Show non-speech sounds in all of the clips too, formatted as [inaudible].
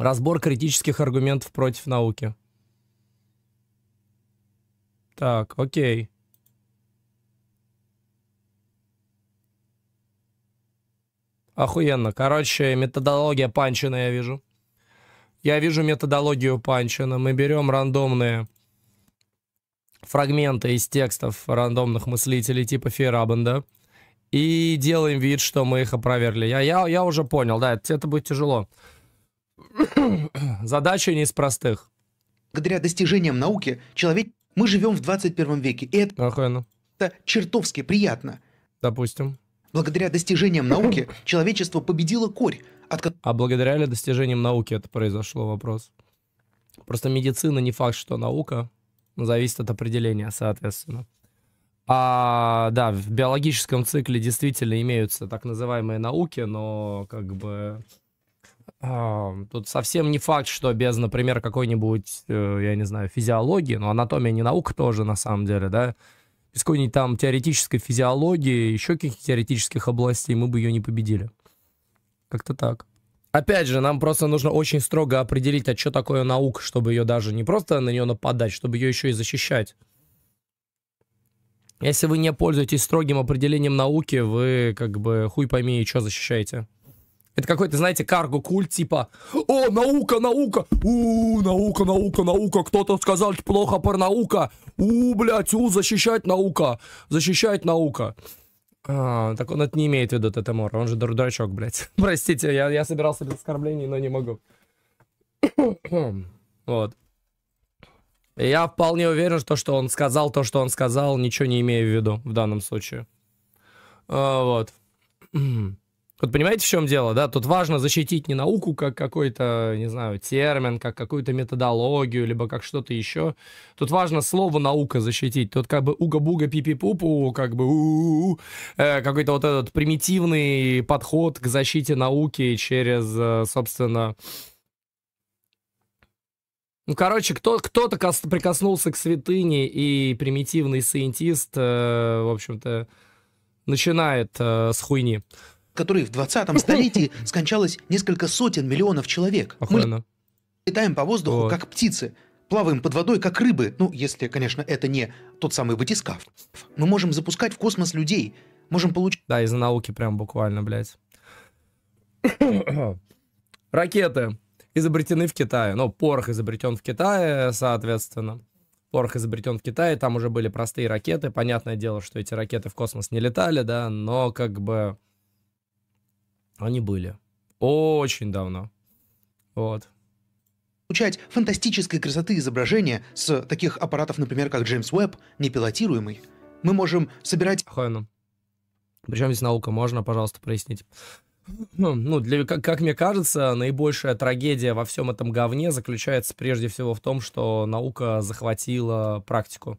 Разбор критических аргументов против науки. Так, окей. Охуенно. Короче, методология Панчина я вижу. Я вижу методологию Панчина. Мы берем рандомные фрагменты из текстов рандомных мыслителей типа Фейрабенда и делаем вид, что мы их опровергли. Я, я, я уже понял, да, это, это будет тяжело. [coughs] Задача не из простых. Благодаря достижениям науки человек... Мы живем в 21 веке, и это, Охуенно. это чертовски приятно. Допустим. Благодаря достижениям науки [coughs] человечество победило корь, от А благодаря ли достижениям науки это произошло вопрос? Просто медицина не факт, что наука. Зависит от определения, соответственно. А, да, в биологическом цикле действительно имеются так называемые науки, но как бы тут совсем не факт, что без, например, какой-нибудь, э, я не знаю, физиологии, но анатомия не наука тоже на самом деле, да, без какой-нибудь там теоретической физиологии, еще каких-то теоретических областей мы бы ее не победили. Как-то так. Опять же, нам просто нужно очень строго определить, а что такое наука, чтобы ее даже не просто на нее нападать, чтобы ее еще и защищать. Если вы не пользуетесь строгим определением науки, вы как бы хуй пойми, что защищаете. Это какой-то, знаете, карго-культ, типа «О, наука, наука! У, наука, наука, наука! Кто-то сказал плохо про наука! У, блядь, у, защищать наука! Защищать наука!» А, так он это не имеет в виду, Тетемора. Он же дур- дурачок, блядь. [laughs] Простите, я, я собирался без оскорблений, но не могу. [coughs] вот. Я вполне уверен, что, что он сказал то, что он сказал, ничего не имея в виду в данном случае. А, вот. Вот понимаете, в чем дело, да? Тут важно защитить не науку как какой-то, не знаю, термин, как какую-то методологию, либо как что-то еще. Тут важно слово наука защитить. Тут как бы уга-буга пипи-пупу, как бы у-у-у, э, какой-то вот этот примитивный подход к защите науки через, э, собственно... Ну, короче, кто, кто-то кос- прикоснулся к святыне, и примитивный сайентист, э, в общем-то, начинает э, с хуйни. Которой в 20 столетии [laughs] скончалось несколько сотен миллионов человек. Мы Охуенно. летаем по воздуху, Вот. как птицы, плаваем под водой, как рыбы. Ну, если, конечно, это не тот самый батискаф. Мы можем запускать в космос людей, можем получать Да, из-за науки прям буквально, блядь. [coughs] Ракеты изобретены в Китае. Ну, порох изобретен в Китае, соответственно. Порох изобретен в Китае, там уже были простые ракеты. Понятное дело, что эти ракеты в космос не летали, да, но как бы они были. Очень давно. Вот. получать фантастической красоты изображения с таких аппаратов, например, как Джеймс Уэбб, непилотируемый. Мы можем собирать Охуенно. Причем здесь наука, можно, пожалуйста, прояснить? Ну, ну, для, как, как мне кажется, наибольшая трагедия во всем этом говне заключается прежде всего в том, что наука захватила практику.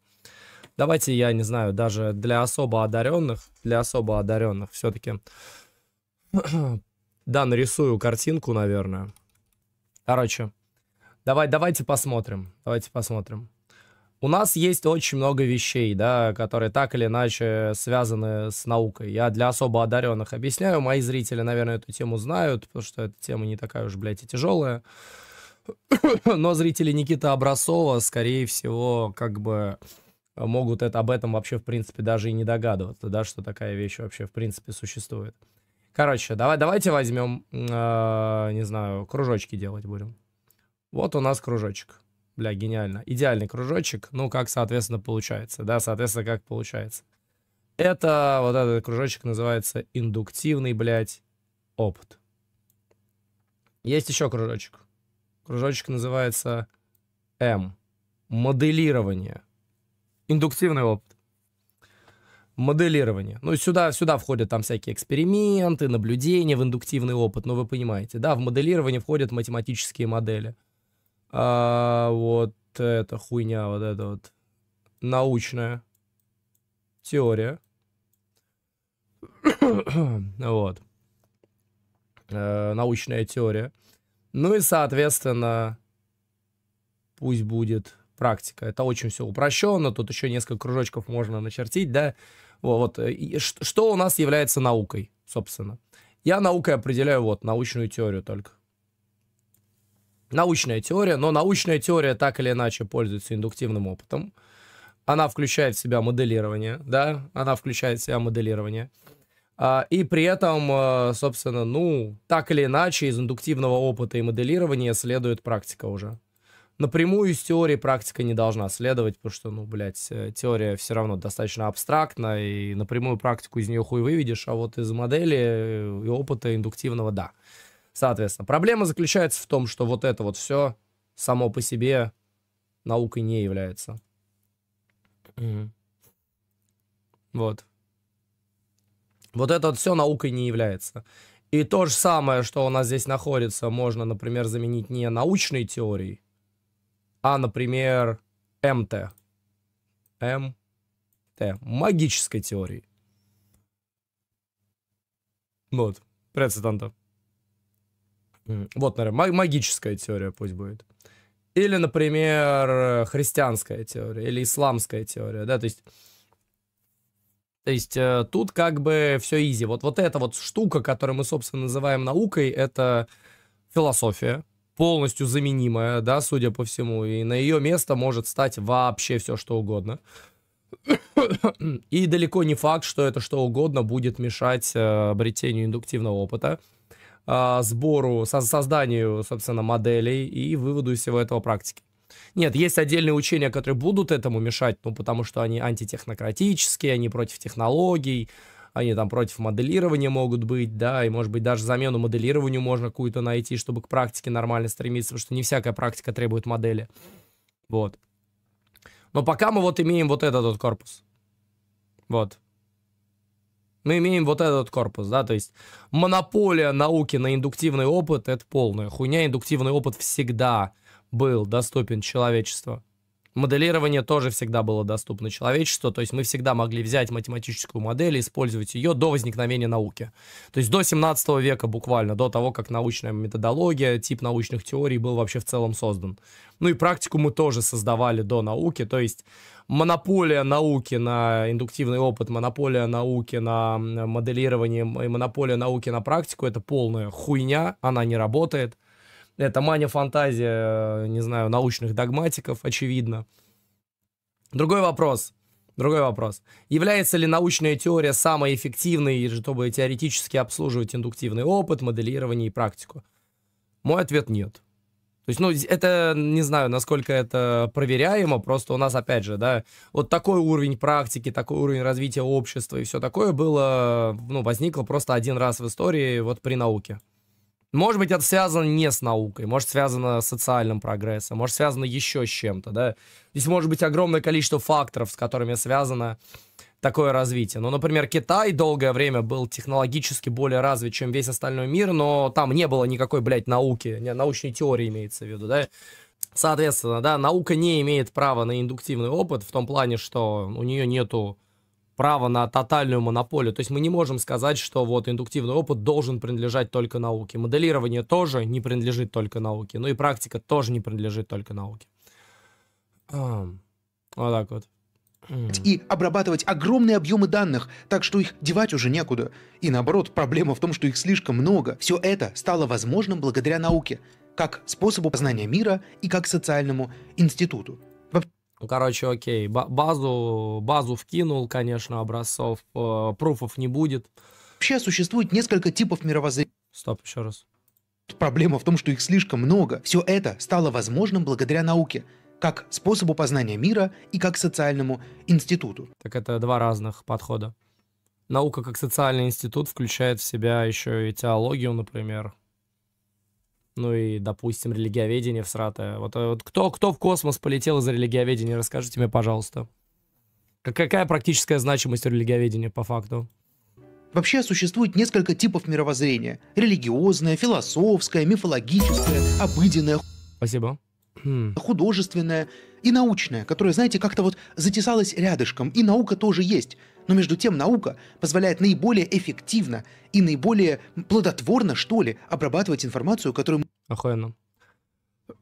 Давайте, я не знаю, даже для особо одаренных, для особо одаренных все-таки, да, нарисую картинку, наверное. Короче, давай, давайте посмотрим, давайте посмотрим. У нас есть очень много вещей, да, которые так или иначе связаны с наукой. Я для особо одаренных объясняю. Мои зрители, наверное, эту тему знают, потому что эта тема не такая уж, блядь, и тяжелая. [coughs] Но зрители Никиты Образцова, скорее всего, как бы могут это, об этом вообще, в принципе, даже и не догадываться, да, что такая вещь вообще, в принципе, существует. Короче, давай, давайте возьмем, э, не знаю, кружочки делать будем. Вот у нас кружочек. Бля, гениально. Идеальный кружочек. Ну, как, соответственно, получается. Да, соответственно, как получается. Это, вот этот кружочек называется индуктивный, блядь, опыт. Есть еще кружочек. Кружочек называется М. Моделирование. Индуктивный опыт. Моделирование. Ну, сюда, сюда входят там всякие эксперименты, наблюдения в индуктивный опыт, ну, вы понимаете. Да, в моделирование входят математические модели. А, вот эта хуйня, вот эта вот научная теория. [coughs] вот. Э, научная теория. Ну и, соответственно, пусть будет практика. Это очень все упрощенно. Тут еще несколько кружочков можно начертить, да. Вот. Ш- что у нас является наукой, собственно? Я наукой определяю вот научную теорию только. научная теория, но научная теория так или иначе пользуется индуктивным опытом. Она включает в себя моделирование, да, она включает в себя моделирование. А, и при этом, а, собственно, ну, так или иначе, из индуктивного опыта и моделирования следует практика уже. Напрямую из теории практика не должна следовать, потому что, ну, блядь, э, теория все равно достаточно абстрактна, и напрямую практику из нее хуй выведешь, а вот из модели э, и опыта индуктивного, да. Соответственно, проблема заключается в том, что вот это вот все само по себе наукой не является. Вот. Вот это вот все наукой не является. И то же самое, что у нас здесь находится, можно, например, заменить не научной теорией, а, например, МТ. МТ. Магической теорией. Вот. Прецедента. Вот, наверное, магическая теория пусть будет. Или, например, христианская теория, или исламская теория, да, то есть... То есть э, тут как бы все изи. Вот, вот эта вот штука, которую мы, собственно, называем наукой, это философия, полностью заменимая, да, судя по всему, и на ее место может стать вообще все, что угодно. И далеко не факт, что это что угодно будет мешать э, обретению индуктивного опыта. А, сбору, созданию, собственно, моделей и выводу из всего этого практики. Нет, есть отдельные учения, которые будут этому мешать, ну, потому что они антитехнократические, они против технологий, они там против моделирования могут быть, да, и, может быть, даже замену моделированию можно какую-то найти, чтобы к практике нормально стремиться, потому что не всякая практика требует модели. Вот. Но пока мы вот имеем вот этот вот корпус. Вот мы имеем вот этот корпус, да, то есть монополия науки на индуктивный опыт — это полная хуйня, индуктивный опыт всегда был доступен человечеству. Моделирование тоже всегда было доступно человечеству, то есть мы всегда могли взять математическую модель и использовать ее до возникновения науки. То есть до 17 века буквально, до того, как научная методология, тип научных теорий был вообще в целом создан. Ну и практику мы тоже создавали до науки, то есть монополия науки на индуктивный опыт, монополия науки на моделирование и монополия науки на практику — это полная хуйня, она не работает. Это мания-фантазия, не знаю, научных догматиков, очевидно. Другой вопрос. Другой вопрос. Является ли научная теория самой эффективной, чтобы теоретически обслуживать индуктивный опыт, моделирование и практику? Мой ответ нет. То есть, ну, это, не знаю, насколько это проверяемо, просто у нас, опять же, да, вот такой уровень практики, такой уровень развития общества и все такое было, ну, возникло просто один раз в истории вот при науке. Может быть, это связано не с наукой, может, связано с социальным прогрессом, может, связано еще с чем-то, да. Здесь может быть огромное количество факторов, с которыми связано такое развитие. Ну, например, Китай долгое время был технологически более развит, чем весь остальной мир, но там не было никакой, блядь, науки, не, научной теории имеется в виду, да. Соответственно, да, наука не имеет права на индуктивный опыт в том плане, что у нее нету право на тотальную монополию. То есть мы не можем сказать, что вот индуктивный опыт должен принадлежать только науке. Моделирование тоже не принадлежит только науке. Ну и практика тоже не принадлежит только науке. Вот так вот. И обрабатывать огромные объемы данных, так что их девать уже некуда. И наоборот, проблема в том, что их слишком много. Все это стало возможным благодаря науке, как способу познания мира и как социальному институту. Ну, короче, окей, базу, базу вкинул, конечно, образцов, э, пруфов не будет. Вообще существует несколько типов мировоззрения. Стоп, еще раз. Проблема в том, что их слишком много. Все это стало возможным благодаря науке, как способу познания мира и как социальному институту. Так это два разных подхода. Наука как социальный институт включает в себя еще и теологию, например, ну и, допустим, религиоведение всратое. Вот, э, вот кто, кто в космос полетел из-за религиоведения, расскажите мне, пожалуйста. Какая практическая значимость религиоведения по факту? Вообще существует несколько типов мировоззрения. Религиозное, философское, мифологическое, обыденное. Спасибо. Хм. Художественное и научное, которое, знаете, как-то вот затесалось рядышком. И наука тоже есть. Но между тем наука позволяет наиболее эффективно и наиболее плодотворно, что ли, обрабатывать информацию, которую... Охуенно.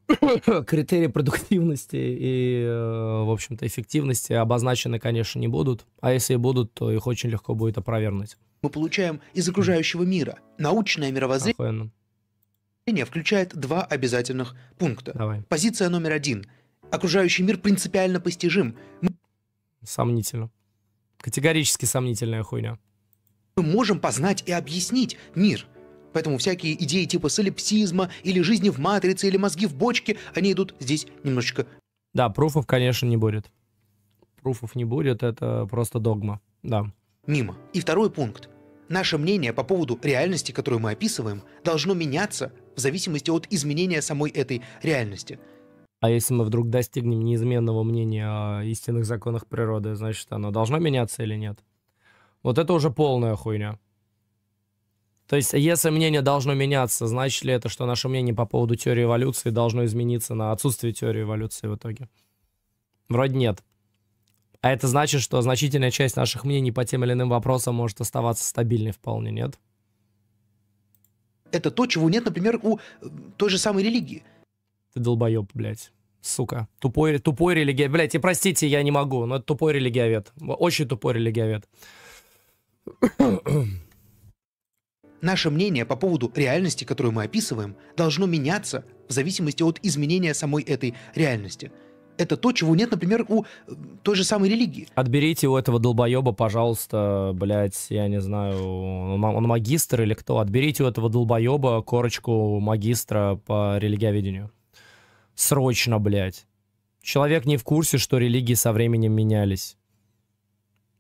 [coughs] Критерии продуктивности и, э, в общем-то, эффективности обозначены, конечно, не будут. А если и будут, то их очень легко будет опровергнуть. Мы получаем из окружающего мира. Научное мировоззрение... Охуенно включает два обязательных пункта. Давай. Позиция номер один. Окружающий мир принципиально постижим. Сомнительно. Категорически сомнительная хуйня. Мы можем познать и объяснить мир. Поэтому всякие идеи типа солипсизма или жизни в матрице или мозги в бочке, они идут здесь немножечко Да, пруфов, конечно, не будет. Пруфов не будет, это просто догма. Да. мимо. И второй пункт. Наше мнение по поводу реальности, которую мы описываем, должно меняться в зависимости от изменения самой этой реальности. А если мы вдруг достигнем неизменного мнения о истинных законах природы, значит, оно должно меняться или нет? Вот это уже полная хуйня. То есть, если мнение должно меняться, значит ли это, что наше мнение по поводу теории эволюции должно измениться на отсутствие теории эволюции в итоге? Вроде нет. А это значит, что значительная часть наших мнений по тем или иным вопросам может оставаться стабильной вполне, нет? Это то, чего нет, например, у э, той же самой религии. Ты долбоеб, блядь. Сука. Тупой, тупой религия. Блядь, и простите, я не могу, но это тупой религиовед. Очень тупой религиовед. Наше мнение по поводу реальности, которую мы описываем, должно меняться в зависимости от изменения самой этой реальности. Это то, чего нет, например, у э, той же самой религии. Отберите у этого долбоеба, пожалуйста, блядь, я не знаю, он ма- он магистр или кто? Отберите у этого долбоеба корочку магистра по религиоведению. Срочно, блядь. Человек не в курсе, что религии со временем менялись.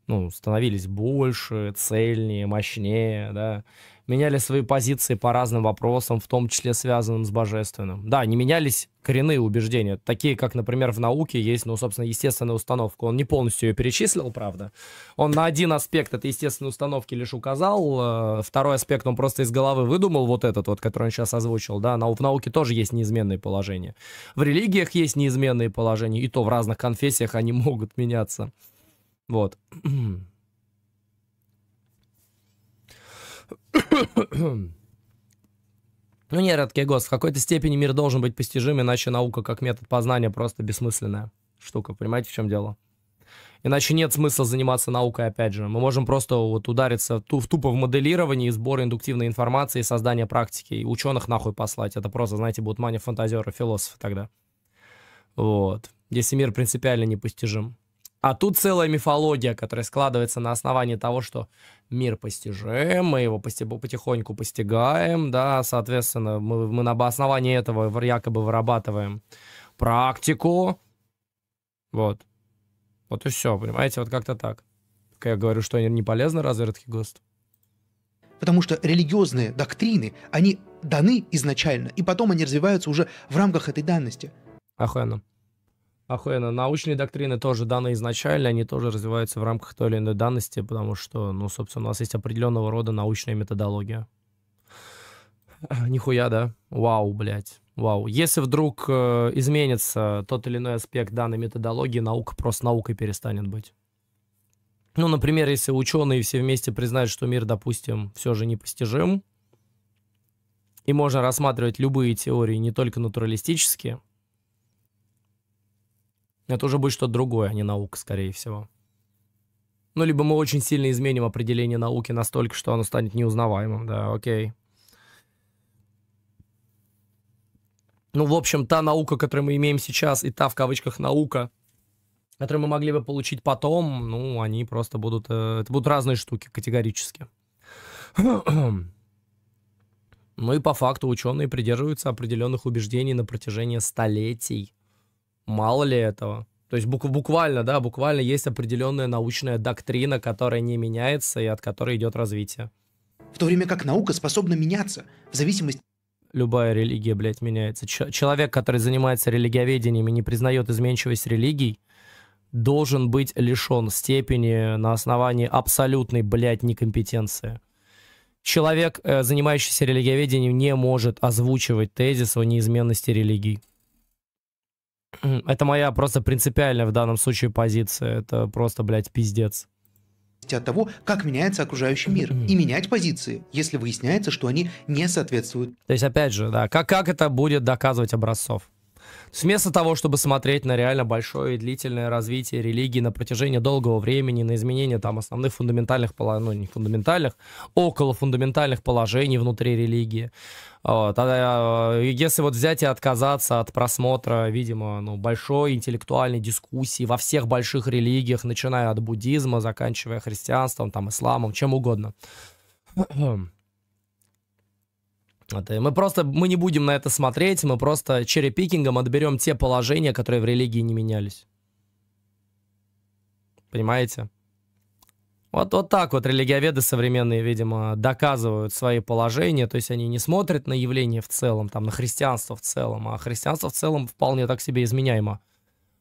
Ну, становились больше, цельнее, мощнее, да. Меняли свои позиции по разным вопросам, в том числе связанным с божественным. Да, не менялись коренные убеждения, такие как, например, в науке есть, ну, собственно, естественная установка. Он не полностью ее перечислил, правда. Он на один аспект этой естественной установки лишь указал, э, второй аспект он просто из головы выдумал, вот этот вот, который он сейчас озвучил, да. В науке тоже есть неизменные положения. В религиях есть неизменные положения, и то в разных конфессиях они [laughs] могут меняться. Вот. Ну не, Радкий Гос, в какой-то степени мир должен быть постижим, иначе наука как метод познания просто бессмысленная штука. Понимаете, в чем дело? Иначе нет смысла заниматься наукой, опять же. Мы можем просто вот удариться ту, тупо в моделирование, сбор индуктивной информации, создание практики, и ученых нахуй послать. Это просто, знаете, будут мания фантазеры, философы тогда. Вот. Если мир принципиально непостижим. А тут целая мифология, которая складывается на основании того, что мир постижим, мы его потихоньку постигаем, да, соответственно, мы, мы на основании этого якобы вырабатываем практику. Вот. Вот и все, понимаете, вот как-то так. Я говорю, что они не полезны, разве Редкий ГОСТ? Потому что религиозные доктрины, они даны изначально, и потом они развиваются уже в рамках этой данности. Охуенно. Охуенно. Научные доктрины тоже даны изначально, они тоже развиваются в рамках той или иной данности, потому что, ну, собственно, у нас есть определенного рода научная методология. [laughs] Нихуя, да? Вау, блядь. Вау. Если вдруг э, изменится тот или иной аспект данной методологии, наука просто наукой перестанет быть. Ну, например, если ученые все вместе признают, что мир, допустим, все же непостижим, и можно рассматривать любые теории, не только натуралистические, это уже будет что-то другое, а не наука, скорее всего. Ну, либо мы очень сильно изменим определение науки настолько, что оно станет неузнаваемым, да, окей. Ну, в общем, та наука, которую мы имеем сейчас, и та, в кавычках, наука, которую мы могли бы получить потом, ну, они просто будут... э, это будут разные штуки, категорически. [clears throat] Ну и по факту ученые придерживаются определенных убеждений на протяжении столетий. Мало ли этого. То есть бук- буквально, да, буквально есть определенная научная доктрина, которая не меняется и от которой идет развитие. В то время как наука способна меняться в зависимости Любая религия, блядь, меняется. Ч- человек, который занимается религиоведением и не признает изменчивость религий, должен быть лишен степени на основании абсолютной, блядь, некомпетенции. Человек, э, занимающийся религиоведением, не может озвучивать тезис о неизменности религий. Это моя просто принципиальная в данном случае позиция. Это просто, блядь, пиздец. от того, как меняется окружающий мир, и менять позиции, если выясняется, что они не соответствуют То есть, опять же, да, как, как это будет доказывать Образцов? Есть вместо того, чтобы смотреть на реально большое и длительное развитие религии на протяжении долгого времени, на изменение там основных фундаментальных, ну не фундаментальных, около фундаментальных положений внутри религии, вот, а, э, если вот взять и отказаться от просмотра, видимо, ну, большой интеллектуальной дискуссии во всех больших религиях, начиная от буддизма, заканчивая христианством, там, исламом, чем угодно. [clears throat] Мы просто, мы не будем на это смотреть, мы просто черепикингом отберем те положения, которые в религии не менялись. Понимаете? Вот, вот так вот религиоведы современные, видимо, доказывают свои положения, то есть они не смотрят на явление в целом, там, на христианство в целом, а христианство в целом вполне так себе изменяемо.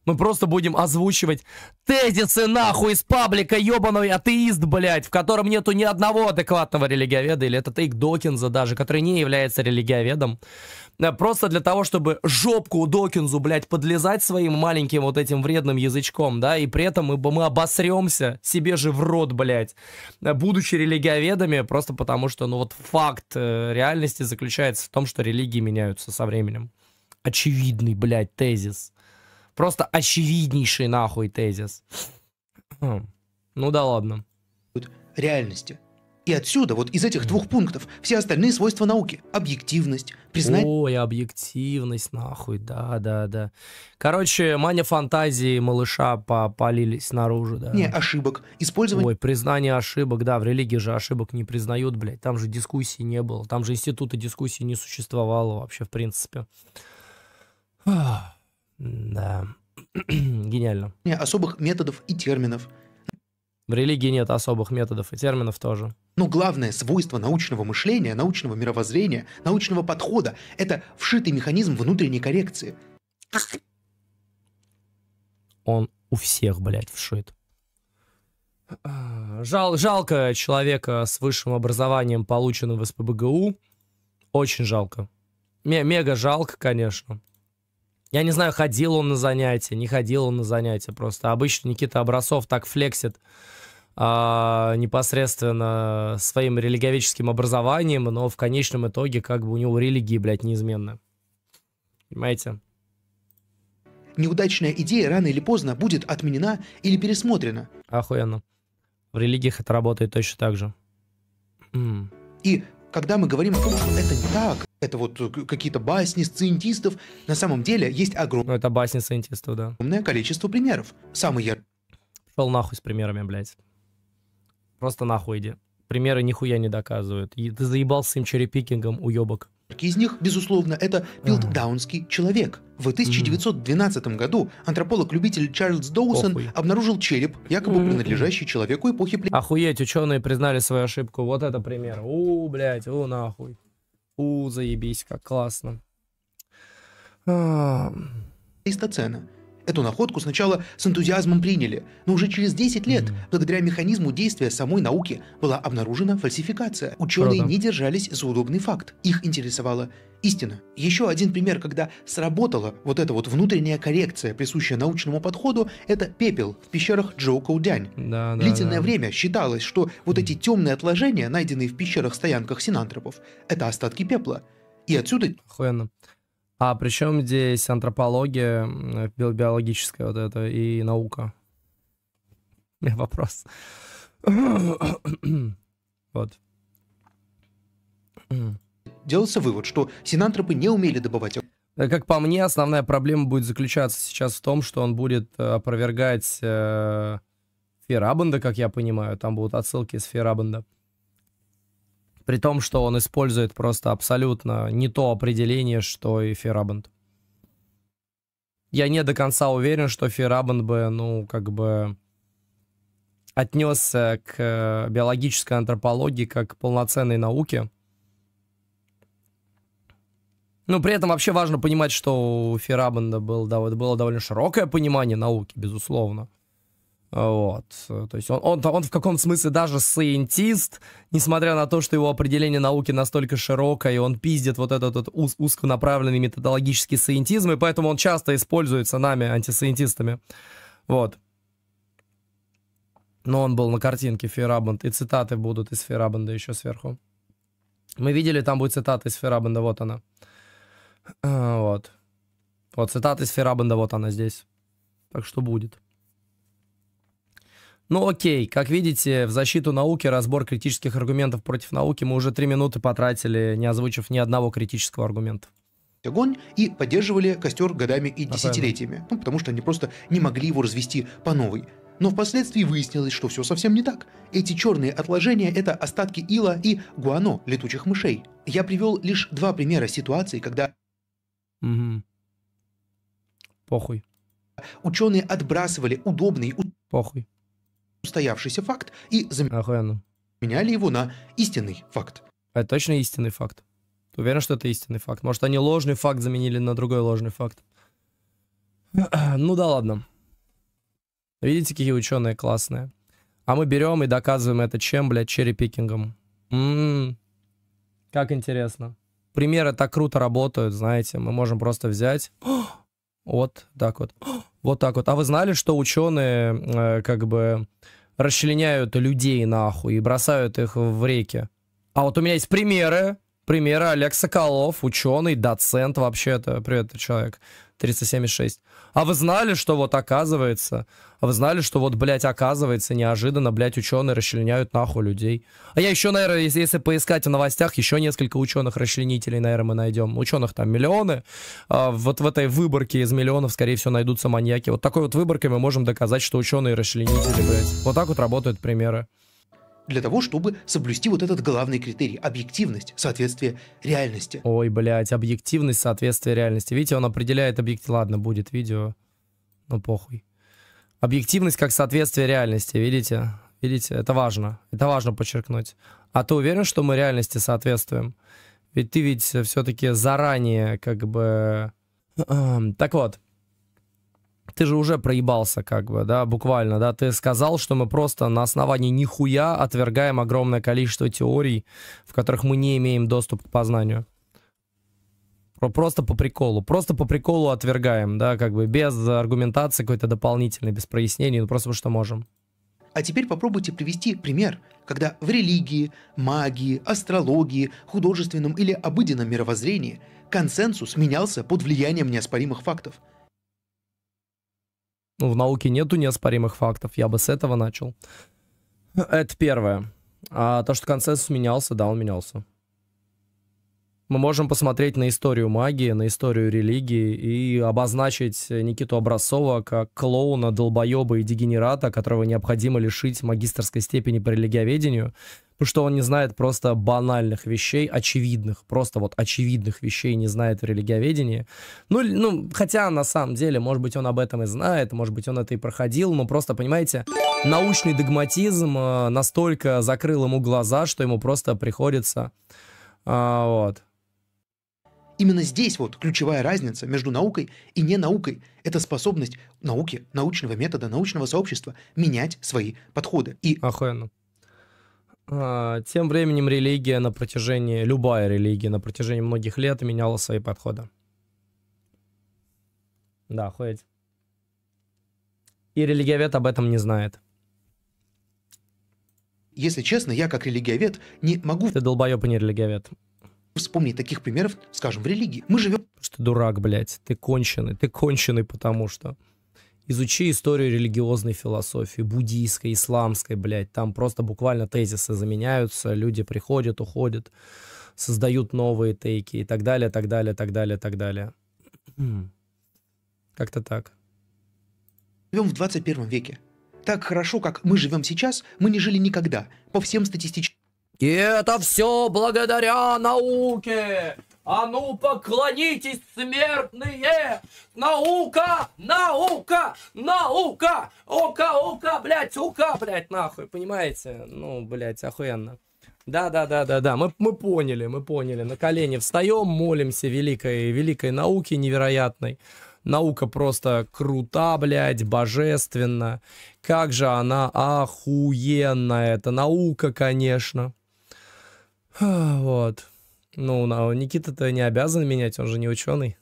Мы просто будем озвучивать тезисы нахуй из паблика, ебаный атеист, блядь, в котором нету ни одного адекватного религиоведа, или это Тейк Докинза даже, который не является религиоведом. Э, просто для того, чтобы жопку Докинзу, блядь, подлезать своим маленьким вот этим вредным язычком, да, и при этом мы, мы обосремся себе же в рот, блядь, э, будучи религиоведами, просто потому что, ну вот факт э, реальности заключается в том, что религии меняются со временем. Очевидный, блядь, тезис. Просто очевиднейший нахуй тезис. Хм. Ну да ладно. Реальности. И отсюда, вот из этих двух пунктов, все остальные свойства науки. Объективность, признание... Ой, объективность, нахуй, да, да, да. Короче, маня фантазии малыша попалились наружу, да. Не, ошибок, использование... Ой, признание ошибок, да, в религии же ошибок не признают, блядь. Там же дискуссий не было, там же института дискуссий не существовало вообще, в принципе. Да. [clears throat] Гениально. Не, особых методов и терминов. В религии нет особых методов и терминов тоже. Но главное свойство научного мышления, научного мировоззрения, научного подхода – это вшитый механизм внутренней коррекции. Он у всех, блядь, вшит. Жал, жалко человека с высшим образованием, полученным в СПБГУ. Очень жалко. Мега жалко, конечно. Я не знаю, ходил он на занятия, не ходил он на занятия. Просто обычно Никита Образцов так флексит а, непосредственно своим религиоведческим образованием, но в конечном итоге как бы у него религии, блядь, неизменны. Понимаете? Неудачная идея рано или поздно будет отменена или пересмотрена. Охуенно. В религиях это работает точно так же. И когда мы говорим что это не так, это вот э, какие-то басни сциентистов, на самом деле есть огромное... Ну, это басни сциентистов, да. Огромное количество примеров. Самый яркий... Пошел нахуй с примерами, блядь. Просто нахуй иди. Примеры нихуя не доказывают. И ты заебался им черепикингом, уебок из них, безусловно, это Пилтдаунский человек. В 1912 году антрополог-любитель Чарльз Доусон Похуй. обнаружил череп, якобы принадлежащий человеку эпохи. Охуеть, ученые признали свою ошибку. Вот это пример. У, блядь, у, нахуй. У, заебись, как классно. Плейстоцена. Эту находку сначала с энтузиазмом приняли, но уже через 10 лет, mm-hmm. благодаря механизму действия самой науки, была обнаружена фальсификация. Ученые Правда. не держались за удобный факт. Их интересовала истина. Еще один пример, когда сработала вот эта вот внутренняя коррекция, присущая научному подходу, это пепел в пещерах Джоу-Коудянь. Да, да, Длительное да. время считалось, что вот эти темные отложения, найденные в пещерах-стоянках синантропов, это остатки пепла. И отсюда... Охуенно. А причем здесь антропология, биологическая вот это и наука? У меня вопрос. [coughs] вот. Делался вывод, что синантропы не умели добывать как по мне, основная проблема будет заключаться сейчас в том, что он будет э, опровергать э, Ферабанда, как я понимаю. Там будут отсылки с Ферабанда. При том, что он использует просто абсолютно не то определение, что и Ферабанд. Я не до конца уверен, что Ферабанд бы, ну, как бы отнесся к биологической антропологии как к полноценной науке. Ну, при этом вообще важно понимать, что у Ферабанда был, да, было довольно широкое понимание науки, безусловно. Вот. То есть он, он, он в каком-то смысле даже сайентист, несмотря на то, что его определение науки настолько широкое, и он пиздит вот этот вот уз, узконаправленный методологический сайентизм, и поэтому он часто используется нами, антисайентистами. Вот. Но он был на картинке Ферабанд, и цитаты будут из Ферабанда еще сверху. Мы видели, там будет цитата из Ферабанда, вот она. А, вот. Вот цитата из Ферабенда, вот она здесь. Так что будет. Ну окей, как видите, в защиту науки, разбор критических аргументов против науки мы уже три минуты потратили, не озвучив ни одного критического аргумента. огонь и поддерживали костер годами и десятилетиями, ну, потому что они просто не могли его развести по новой. Но впоследствии выяснилось, что все совсем не так. Эти черные отложения – это остатки ила и гуано летучих мышей. Я привел лишь два примера ситуации, когда Угу. Похуй, ученые отбрасывали удобный, похуй. Устоявшийся факт и Охуенно. заменяли его на истинный факт. Это точно истинный факт. Ты уверен, что это истинный факт? Может, они ложный факт заменили на другой ложный факт? [clears throat] Ну да ладно. Видите, какие ученые классные. А мы берем и доказываем это чем, блядь, черри-пикингом. М, Как интересно. Примеры так круто работают, знаете. Мы можем просто взять... [gasps] Вот так вот. Вот так вот. А вы знали, что ученые э, как бы расчленяют людей нахуй и бросают их в реки? А вот у меня есть примеры. Примеры. Олег Соколов, ученый, доцент вообще-то. Привет, человек. 376. А вы знали, что вот оказывается... Вы знали, что вот, блядь, оказывается, неожиданно, блядь, ученые расчленяют нахуй людей? А я еще, наверное, если, если поискать в новостях, еще несколько ученых-расчленителей, наверное, мы найдем. Ученых там миллионы. А вот в этой выборке из миллионов, скорее всего, найдутся маньяки. Вот такой вот выборкой мы можем доказать, что ученые-расчленители, блядь. Вот так вот работают примеры. Для того, чтобы соблюсти вот этот главный критерий – объективность, соответствие реальности. Ой, блядь, объективность, соответствие реальности. Видите, он определяет объектив... Ладно, будет видео. Ну, похуй. Объективность как соответствие реальности, видите? Видите, это важно. Это важно подчеркнуть. А ты уверен, что мы реальности соответствуем? Ведь ты ведь все-таки заранее как бы... Так вот, ты же уже проебался, как бы, да, буквально, да, ты сказал, что мы просто на основании нихуя отвергаем огромное количество теорий, в которых мы не имеем доступ к познанию. Про- Просто по приколу, просто по приколу отвергаем, да, как бы без аргументации какой-то дополнительной, без прояснений, ну просто потому что можем. А теперь попробуйте привести пример, когда в религии, магии, астрологии, художественном или обыденном мировоззрении консенсус менялся под влиянием неоспоримых фактов. Ну, в науке нету неоспоримых фактов, я бы с этого начал. Это первое. А то, что консенсус менялся, да, он менялся. Мы можем посмотреть на историю магии, на историю религии и обозначить Никиту Образцова как клоуна, долбоеба и дегенерата, которого необходимо лишить магистрской степени по религиоведению, потому что он не знает просто банальных вещей, очевидных, просто вот очевидных вещей не знает в религиоведении. Ну, ну, хотя на самом деле, может быть, он об этом и знает, может быть, он это и проходил, но просто, понимаете, научный догматизм э, настолько закрыл ему глаза, что ему просто приходится... а, вот. Именно здесь вот ключевая разница между наукой и ненаукой – это способность науки, научного метода, научного сообщества менять свои подходы. И Охуенно. А, Тем временем религия на протяжении, любая религия на протяжении многих лет меняла свои подходы. Да, охуеть. И религиовед об этом не знает. если честно, я как религиовед не могу Ты долбоеб и не религиовед. Вспомнить таких примеров, скажем, в религии. Мы живем что ты дурак, блядь. Ты конченый. Ты конченый, потому что... Изучи историю религиозной философии, буддийской, исламской, блядь. Там просто буквально тезисы заменяются, люди приходят, уходят, создают новые тейки и так далее, так далее, так далее, так далее. Как-то так. живем в 21 веке. Так хорошо, как мы живем сейчас, мы не жили никогда. По всем статистическим И это все благодаря науке! А ну поклонитесь, смертные! Наука! Наука! Наука! Ока, ока, блядь, ука, блядь, нахуй, понимаете? Ну, блядь, охуенно. Да-да-да-да-да, мы, мы поняли, мы поняли. На колени встаем, молимся великой, великой науке невероятной. Наука просто крута, блядь, божественна. Как же она охуенная. Это наука, конечно. Вот. Ну, Никита-то не обязан менять, он же не ученый.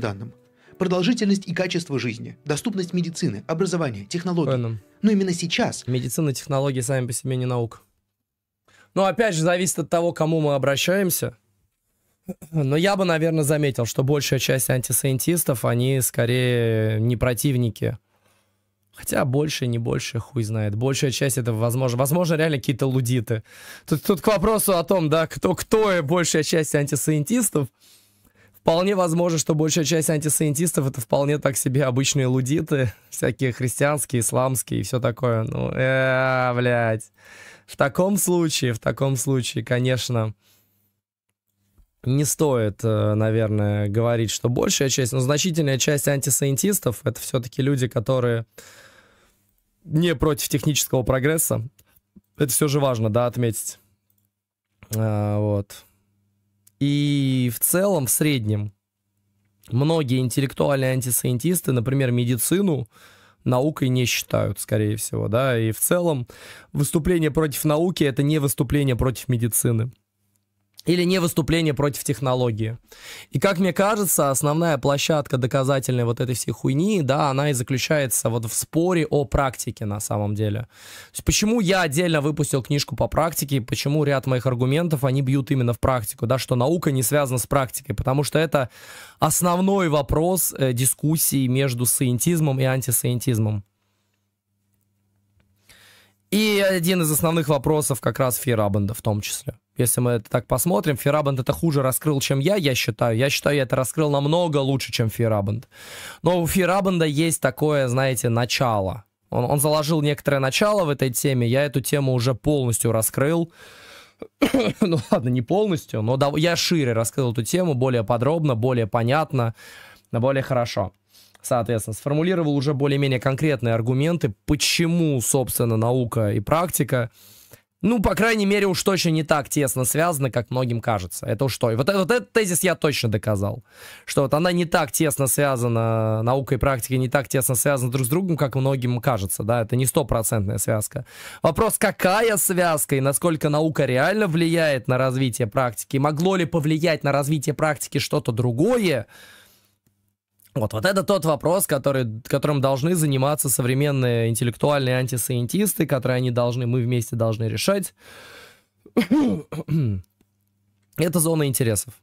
данным. Продолжительность и качество жизни, доступность медицины, образования, технологий. Понял. Но именно сейчас Медицина и технологии сами по себе не наука. Но опять же, зависит от того, к кому мы обращаемся. Но я бы, наверное, заметил, что большая часть антисайентистов, они скорее не противники. Хотя больше, не больше, хуй знает. Большая часть это, возможно, возможно, реально какие-то лудиты. Тут, тут к вопросу о том, да, кто, кто большая часть антисайентистов. Вполне возможно, что большая часть антисайентистов это вполне так себе обычные лудиты, всякие христианские, исламские и все такое. Ну, э, блядь. В таком случае, в таком случае, конечно, не стоит, э, наверное, говорить, что большая часть, но значительная часть антисайентистов это все-таки люди, которые не против технического прогресса. Это все же важно, да, отметить. А, вот. И в целом, в среднем, многие интеллектуальные антисайентисты, например, медицину, наукой не считают, скорее всего, да, и в целом выступление против науки это не выступление против медицины или не выступление против технологии. И как мне кажется, основная площадка доказательной вот этой всей хуйни, да, она и заключается вот в споре о практике на самом деле. То есть почему я отдельно выпустил книжку по практике, почему ряд моих аргументов, они бьют именно в практику, да, что наука не связана с практикой, потому что это основной вопрос э, дискуссии между саентизмом и антисаентизмом. И один из основных вопросов как раз Фейрабенда в том числе. Если мы это так посмотрим, Фейрабенд это хуже раскрыл, чем я, я считаю. Я считаю, я это раскрыл намного лучше, чем Фейрабенд. Но у Фейрабенда есть такое, знаете, начало. Он, он заложил некоторое начало в этой теме, я эту тему уже полностью раскрыл. [coughs] ну ладно, не полностью, но я шире раскрыл эту тему, более подробно, более понятно, более хорошо соответственно, сформулировал уже более-менее конкретные аргументы, почему, собственно, наука и практика, ну, по крайней мере, уж точно не так тесно связаны, как многим кажется. Это уж то. Вот, вот этот тезис я точно доказал. Что вот она не так тесно связана, наука и практика не так тесно связаны друг с другом, как многим кажется. Да, это не стопроцентная связка. Вопрос, какая связка и насколько наука реально влияет на развитие практики, могло ли повлиять на развитие практики что-то другое, вот, вот это тот вопрос, который, которым должны заниматься современные интеллектуальные антисайентисты, которые они должны, мы вместе должны решать. [coughs] это зона интересов.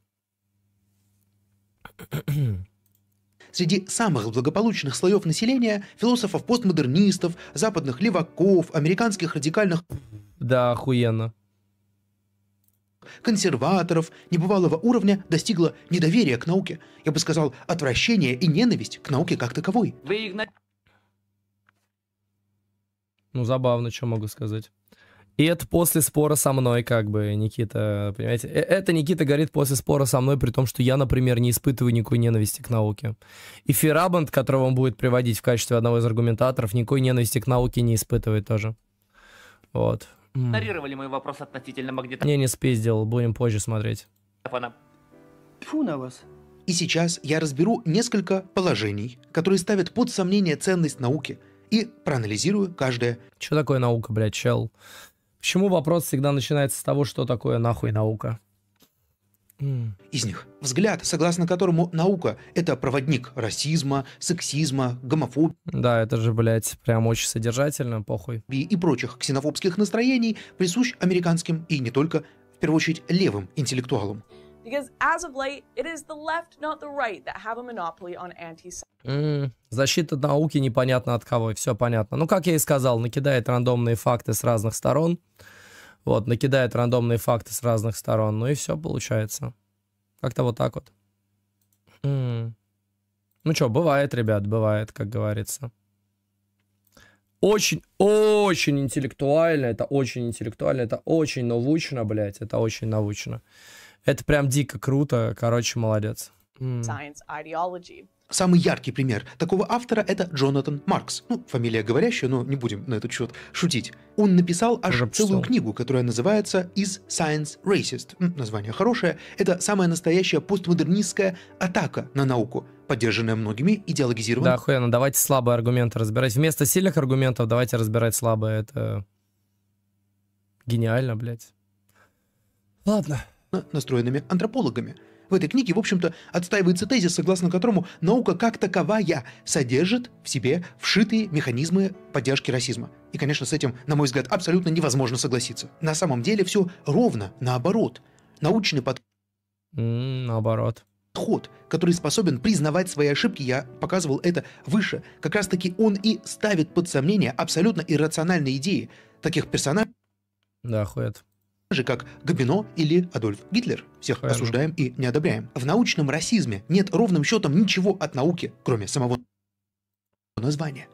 [coughs] Среди самых благополучных слоев населения, философов-постмодернистов, западных леваков, американских радикальных... Да, охуенно консерваторов небывалого уровня достигло недоверие к науке. Я бы сказал, отвращение и ненависть к науке как таковой. Вы игна... Ну, забавно, что могу сказать. И это после спора со мной, как бы, Никита, понимаете? Э, это Никита говорит после спора со мной, при том, что я, например, не испытываю никакой ненависти к науке. И Ферабанд, которого он будет приводить в качестве одного из аргументаторов, никакой ненависти к науке не испытывает тоже. Вот. Игнорировали мой вопрос относительно магнитофона. Не, не спиздил, будем позже смотреть. Фу на вас. И сейчас я разберу несколько положений, которые ставят под сомнение ценность науки, и проанализирую каждое. Что такое наука, блядь, чел? Почему вопрос всегда начинается с того, что такое нахуй наука? Из них. Взгляд, согласно которому наука — это проводник расизма, сексизма, гомофобии. Да, это же, блядь, прям очень содержательно, похуй. И прочих ксенофобских настроений присущ американским и не только, в первую очередь, левым интеллектуалам. Because as of late, it is the left, not the right, that have a monopoly on anti mm, Защита науки непонятно от кого, все понятно. Ну, как я и сказал, накидает рандомные факты с разных сторон. Вот, накидает рандомные факты с разных сторон, ну и все получается. Как-то вот так вот. М-м. Ну что, бывает, ребят, бывает, как говорится. Очень, очень интеллектуально, это очень интеллектуально, это очень научно, блядь, это очень научно. Это прям дико круто, короче, молодец. Science ideology. Самый яркий пример такого автора это Джонатан Маркс. Ну, фамилия говорящая, но не будем на этот счет шутить. Он написал аж Уже целую книгу, которая называется «Is Science Racist?». Название хорошее. Это самая настоящая постмодернистская атака на науку, поддержанная многими идеологизированными... Да, охуенно. Давайте слабые аргументы разбирать. Вместо сильных аргументов давайте разбирать слабые. Это гениально, блядь. Ладно. Настроенными антропологами – в этой книге, в общем-то, отстаивается тезис, согласно которому наука как таковая содержит в себе вшитые механизмы поддержки расизма. И, конечно, с этим, на мой взгляд, абсолютно невозможно согласиться. На самом деле все ровно наоборот. Научный подход наоборот. подход, который способен признавать свои ошибки, я показывал это выше, как раз таки он и ставит под сомнение абсолютно иррациональные идеи таких персонажей, Да, хует. Как Габино или Адольф Гитлер. Всех Верно. осуждаем и не одобряем. В научном расизме нет ровным счетом ничего от науки, кроме самого названия.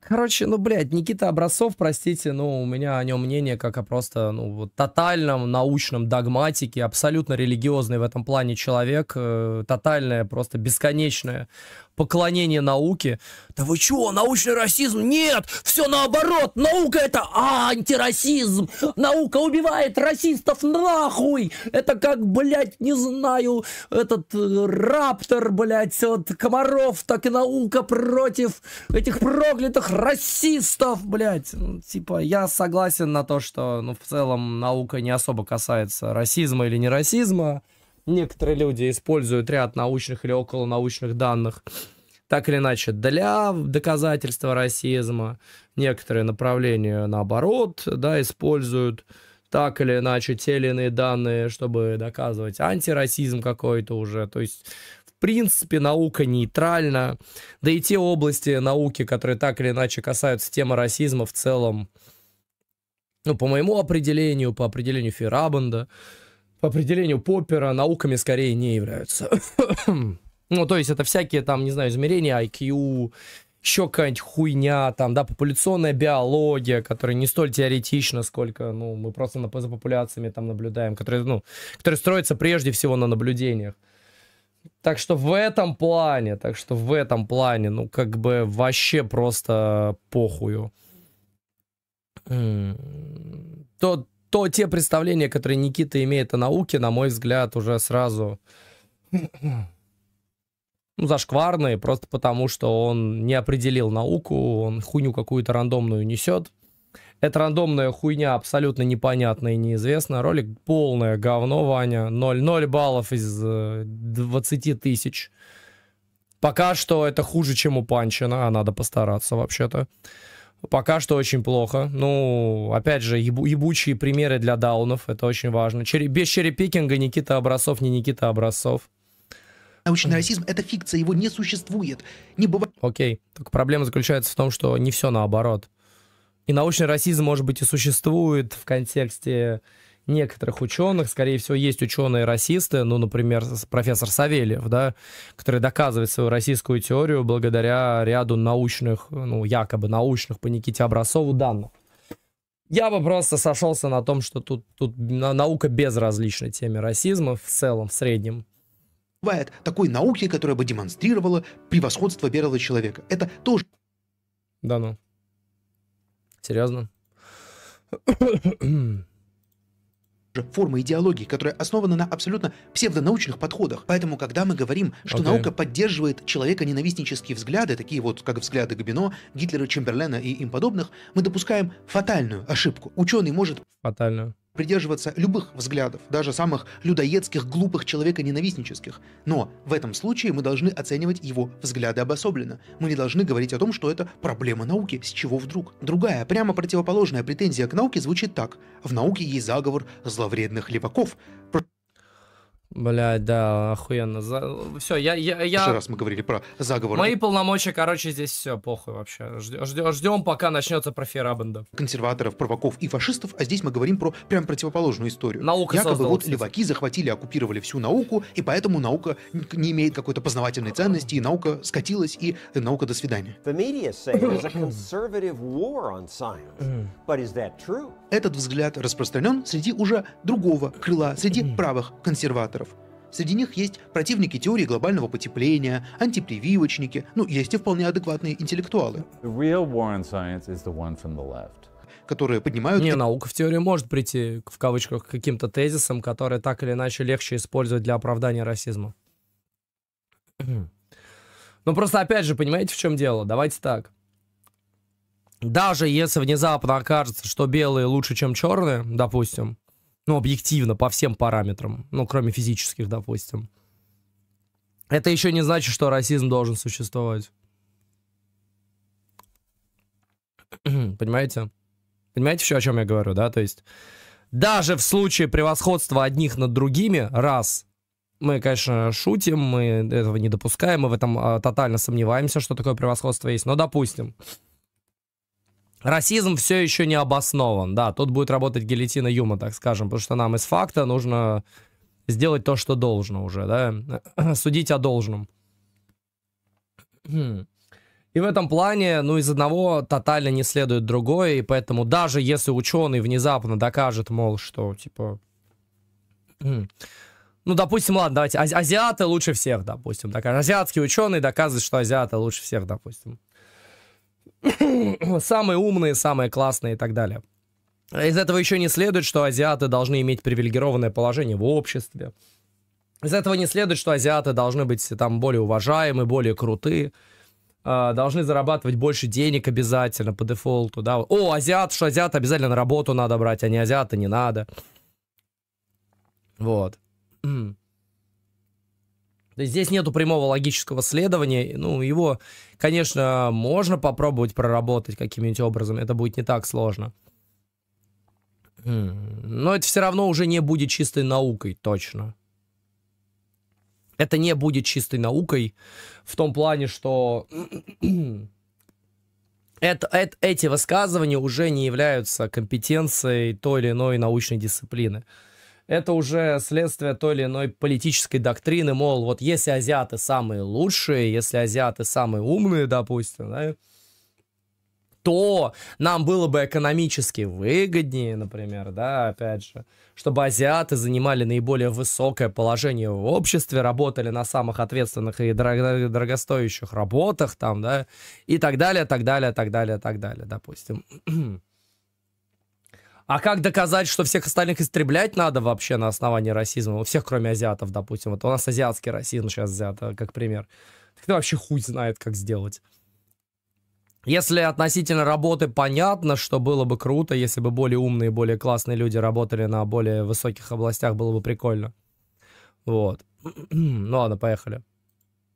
Короче, ну, блядь, Никита Образцов, простите, ну, у меня о нем мнение как о просто, ну, вот, тотальном научном догматике, абсолютно религиозный в этом плане человек, э, тотальное, просто бесконечное поклонение науке. Да вы чё, научный расизм? Нет, все наоборот, наука это антирасизм, наука убивает расистов нахуй. Это как, блядь, не знаю, этот э, раптор, блядь, от комаров, так и наука против этих проклятых расистов, блядь. Ну, типа, я согласен на то, что, ну, в целом, наука не особо касается расизма или не расизма. Некоторые люди используют ряд научных или околонаучных данных так или иначе для доказательства расизма. Некоторые направления, наоборот, да, используют так или иначе те или иные данные, чтобы доказывать антирасизм какой-то уже. То есть, в принципе, наука нейтральна. Да и те области науки, которые так или иначе касаются темы расизма в целом, ну, по моему определению, по определению Ферабанда, по определению Поппера, науками скорее не являются. [coughs] ну, то есть это всякие там, не знаю, измерения IQ, еще какая-нибудь хуйня, там, да, популяционная биология, которая не столь теоретична, сколько, ну, мы просто на, за популяциями там наблюдаем, которые, ну, которые строятся прежде всего на наблюдениях. Так что в этом плане, так что в этом плане, ну, как бы вообще просто похую. То, то те представления, которые Никита имеет о науке, на мой взгляд, уже сразу ну, зашкварные, просто потому что он не определил науку, он хуйню какую-то рандомную несет. Эта рандомная хуйня абсолютно непонятная и неизвестная. Ролик полное говно, Ваня. 0, 0 баллов из э, 20 тысяч. Пока что это хуже, чем у Панчина, а надо постараться вообще-то. Пока что очень плохо. Ну, опять же, ебу- ебучие примеры для даунов. Это очень важно. Чере- без черепикинга Никита Образцов не Никита Образцов. Научный расизм — это фикция, его не существует. Не бывает Окей. Только проблема заключается в том, что не все наоборот. И научный расизм, может быть, и существует в контексте некоторых ученых. Скорее всего, есть ученые-расисты, ну, например, профессор Савельев, да, который доказывает свою российскую теорию благодаря ряду научных, ну, якобы научных по Никите Образцову данных. Я бы просто сошелся на том, что тут, тут на- наука безразлична теме расизма в целом, в среднем. бывает такой науки, которая бы демонстрировала превосходство белого человека. Это тоже Да ну. Серьезно? Форма идеологии, которая основана на абсолютно псевдонаучных подходах. Поэтому, когда мы говорим, что Окей. наука поддерживает человека-ненавистнические взгляды, такие вот, как взгляды Габино, Гитлера, Чемберлена и им подобных, мы допускаем фатальную ошибку. Ученый может Фатальную. Придерживаться любых взглядов, даже самых людоедских, глупых, человека-ненавистнических. Но в этом случае мы должны оценивать его взгляды обособленно. Мы не должны говорить о том, что это проблема науки, с чего вдруг. Другая, прямо противоположная претензия к науке звучит так. В науке есть заговор зловредных леваков. Блядь, да, охуенно. Все, я, я, В прошлый я... раз мы говорили про заговор Мои полномочия, короче, здесь все, похуй вообще. Ждем, ждем, пока начнется про Ферабенда. консерваторов, праваков и фашистов, а здесь мы говорим про прям противоположную историю. Наука Якобы создала вот всё. леваки захватили, оккупировали всю науку, и поэтому наука не имеет какой-то познавательной ценности, и наука скатилась, и э, наука до свидания. The media say there's a conservative war on science. But is that true? Этот взгляд распространен среди уже другого крыла, среди правых консерваторов. Среди них есть противники теории глобального потепления, антипрививочники, ну, есть и вполне адекватные интеллектуалы, которые поднимают Не, наука в теории может прийти, в кавычках, к каким-то тезисам, которые так или иначе легче использовать для оправдания расизма. [clears throat] Ну просто опять же, понимаете, в чем дело? Давайте так. Даже если внезапно окажется, что белые лучше, чем черные, допустим, ну, объективно, по всем параметрам, ну, кроме физических, допустим, это еще не значит, что расизм должен существовать. [clears throat] Понимаете? Понимаете, еще о чем я говорю, да? То есть даже в случае превосходства одних над другими, раз, мы, конечно, шутим, мы этого не допускаем, мы в этом а, тотально сомневаемся, что такое превосходство есть, но допустим. Расизм все еще не обоснован, да, тут будет работать гильотина Юма, так скажем, потому что нам из факта нужно сделать то, что должно уже, да, [clears throat] судить о должном. Хм. И в этом плане, ну, из одного тотально не следует другое, и поэтому даже если ученый внезапно докажет, мол, что, типа, хм, ну, допустим, ладно, давайте, ази- азиаты лучше всех, допустим, так, азиатский ученый доказывает, что азиаты лучше всех, допустим. [coughs] Самые умные, самые классные и так далее. Из этого еще не следует, что азиаты должны иметь привилегированное положение в обществе. Из этого не следует, что азиаты должны быть там более уважаемы, более крутые, э, должны зарабатывать больше денег обязательно по дефолту, да. О, азиат, что азиат обязательно на работу надо брать, а не азиата не надо. Вот. То есть здесь нету прямого логического следования. Ну, его, конечно, можно попробовать проработать каким-нибудь образом. Это будет не так сложно. Но это все равно уже не будет чистой наукой, точно. Это не будет чистой наукой в том плане, что [clears throat] это, это- эти высказывания уже не являются компетенцией той или иной научной дисциплины. Это уже следствие той или иной политической доктрины, мол, вот если азиаты самые лучшие, если азиаты самые умные, допустим, да, то нам было бы экономически выгоднее, например, да, опять же, чтобы азиаты занимали наиболее высокое положение в обществе, работали на самых ответственных и дорого- дорогостоящих работах, там, да, и так далее, так далее, так далее, так далее, допустим. А как доказать, что всех остальных истреблять надо вообще на основании расизма? У всех, кроме азиатов, допустим. Вот у нас азиатский расизм сейчас взят, э, как пример. Кто вообще хуй знает, как сделать. Если относительно работы понятно, что было бы круто, если бы более умные, более классные люди работали на более высоких областях, было бы прикольно. Вот. [clears throat] Ну ладно, поехали.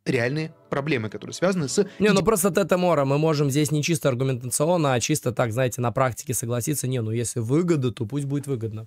Реальные проблемы, которые связаны с Не, ну просто Тета Мора, мы можем здесь не чисто аргументационно, а чисто так, знаете, на практике согласиться. Не, ну если выгода, то пусть будет выгодно.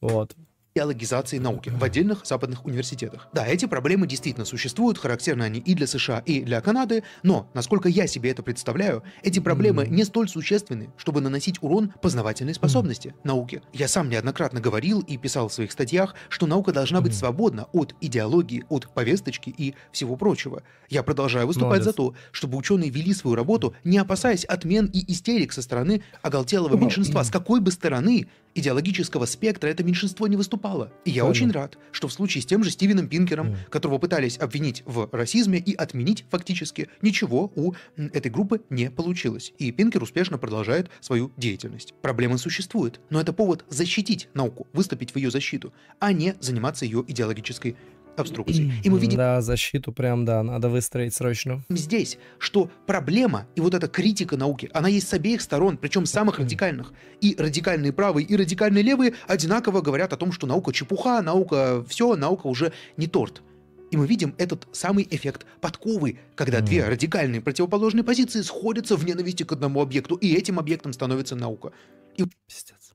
Вот. Идеологизации науки в отдельных западных университетах. Да, эти проблемы действительно существуют, характерны они и для США, и для Канады, но, насколько я себе это представляю, эти проблемы не столь существенны, чтобы наносить урон познавательной способности науки. Я сам неоднократно говорил и писал в своих статьях, что наука должна быть свободна от идеологии, от повесточки и всего прочего. Я продолжаю выступать за то, чтобы ученые вели свою работу, не опасаясь отмен и истерик со стороны оголтелого меньшинства, с какой бы стороны идеологического спектра это меньшинство не выступало. И я Правильно. очень рад, что в случае с тем же Стивеном Пинкером, которого пытались обвинить в расизме и отменить фактически, ничего у этой группы не получилось. И Пинкер успешно продолжает свою деятельность. Проблемы существуют, но это повод защитить науку, выступить в ее защиту, а не заниматься ее идеологической обструкцией. И мы видим Да, защиту прям, да, надо выстроить срочно. здесь, что проблема и вот эта критика науки, она есть с обеих сторон, причем самых радикальных. И радикальные правые, и радикальные левые одинаково говорят о том, что наука чепуха, наука все, наука уже не торт. И мы видим этот самый эффект подковы, когда две радикальные противоположные позиции сходятся в ненависти к одному объекту, и этим объектом становится наука. И Пиздец.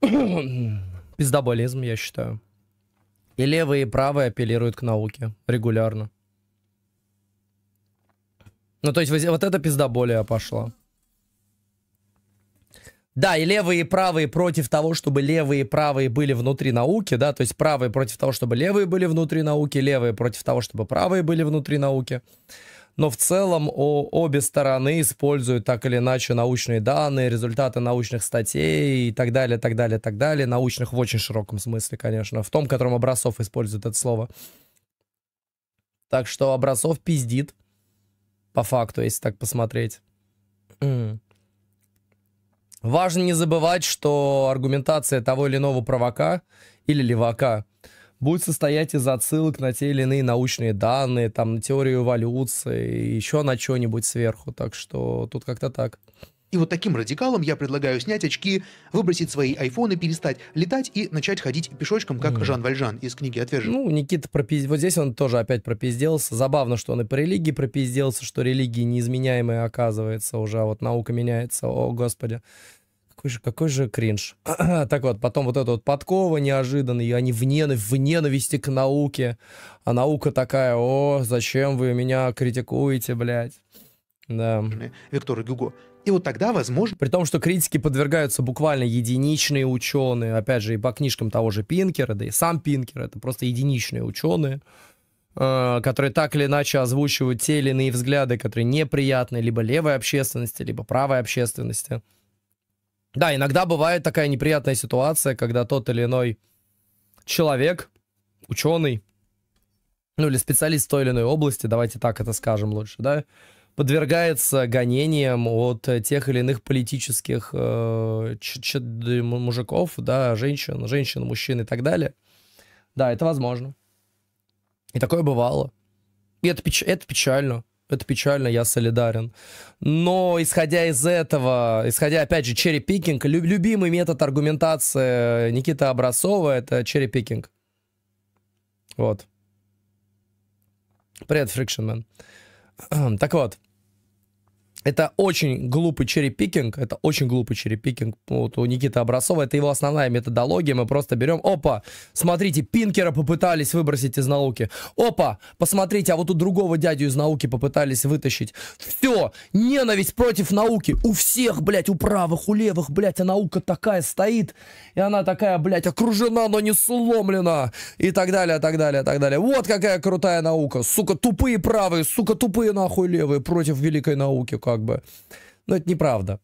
[clears throat] Пиздоболизм, я считаю. И левые, и правые апеллируют к науке регулярно. Ну, то есть вот вот это пиздоболие пошло. Да, и левые, и правые против того, чтобы левые и правые были внутри науки, да, то есть правые против того, чтобы левые были внутри науки, левые против того, чтобы правые были внутри науки. Но в целом о- обе стороны используют так или иначе научные данные, результаты научных статей и так далее, так далее, так далее. Научных в очень широком смысле, конечно. В том, котором Образцов использует это слово. Так что Образцов пиздит. По факту, если так посмотреть. Важно не забывать, что аргументация того или иного правака или левака будет состоять из отсылок на те или иные научные данные, там, на теорию эволюции, еще на что-нибудь сверху. Так что тут как-то так. И вот таким радикалам я предлагаю снять очки, выбросить свои айфоны, перестать летать и начать ходить пешочком, как Жан Вальжан из книги «Отвержен». Ну, Никита пропиздел. Вот здесь он тоже опять пропизделся. Забавно, что он и по религии пропизделся, что религии неизменяемые оказывается уже, а вот наука меняется. О, господи. Какой же, какой же кринж. [clears throat] так вот, потом вот это вот подкова неожиданный, они в, ненав- в ненависти к науке. А наука такая, о, зачем вы меня критикуете, блядь. Да. Виктора Гюго. И вот тогда, возможно, При том, что критики подвергаются буквально единичные ученые, опять же, и по книжкам того же Пинкера, да и сам Пинкер, это просто единичные ученые, э, которые так или иначе озвучивают те или иные взгляды, которые неприятны либо левой общественности, либо правой общественности. Да, иногда бывает такая неприятная ситуация, когда тот или иной человек, ученый, ну или специалист в той или иной области, давайте так это скажем лучше, да, подвергается гонениям от тех или иных политических э, мужиков, да, женщин, женщин, мужчин и так далее. Да, это возможно. И такое бывало. И это, печ- это печально. Это печально, я солидарен. Но исходя из этого, исходя, опять же, cherry-picking, лю- любимый метод аргументации Никиты Образцова — это cherry-picking. Вот. Привет, Friction [clears throat] Так вот, это очень глупый cherry-picking, это очень глупый cherry-picking вот у Никиты Образцова, это его основная методология, мы просто берем, опа, смотрите, Пинкера попытались выбросить из науки, опа, посмотрите, а вот у другого дядю из науки попытались вытащить, все, ненависть против науки, у всех, блядь, у правых, у левых, блядь, а наука такая стоит, и она такая, блядь, окружена, но не сломлена, и так далее, так далее, так далее, вот какая крутая наука, сука, тупые правые, сука, тупые нахуй левые против великой науки, как бы. Но это неправда.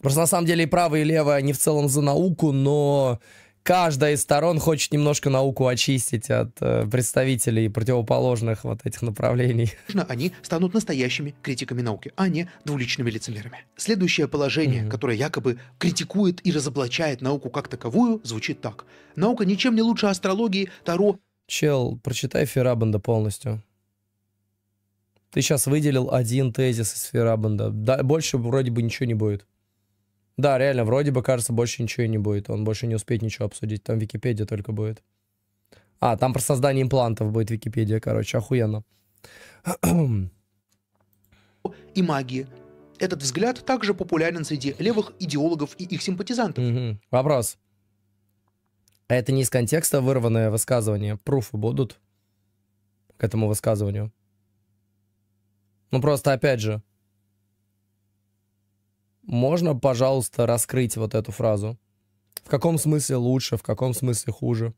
Просто на самом деле и правые, и левые, они в целом за науку, но каждая из сторон хочет немножко науку очистить от э, представителей противоположных вот этих направлений. [laughs] они станут настоящими критиками науки, а не двуличными лицемерами. Следующее положение, Мгм. которое якобы критикует и разоблачает науку как таковую, звучит так. Наука ничем не лучше астрологии, таро Чел, прочитай Ферабанда полностью. Ты сейчас выделил один тезис из Ферабанда. Да, больше вроде бы ничего не будет. Да, реально, вроде бы, кажется, больше ничего не будет. Он больше не успеет ничего обсудить. Там Википедия только будет. А, там про создание имплантов будет Википедия, короче, охуенно. и магии. Этот взгляд также популярен среди левых идеологов и их симпатизантов. Мгм. Вопрос. А это не из контекста вырванное высказывание? Пруфы будут к этому высказыванию? Ну просто опять же, можно, пожалуйста, раскрыть вот эту фразу? В каком смысле лучше, в каком смысле хуже?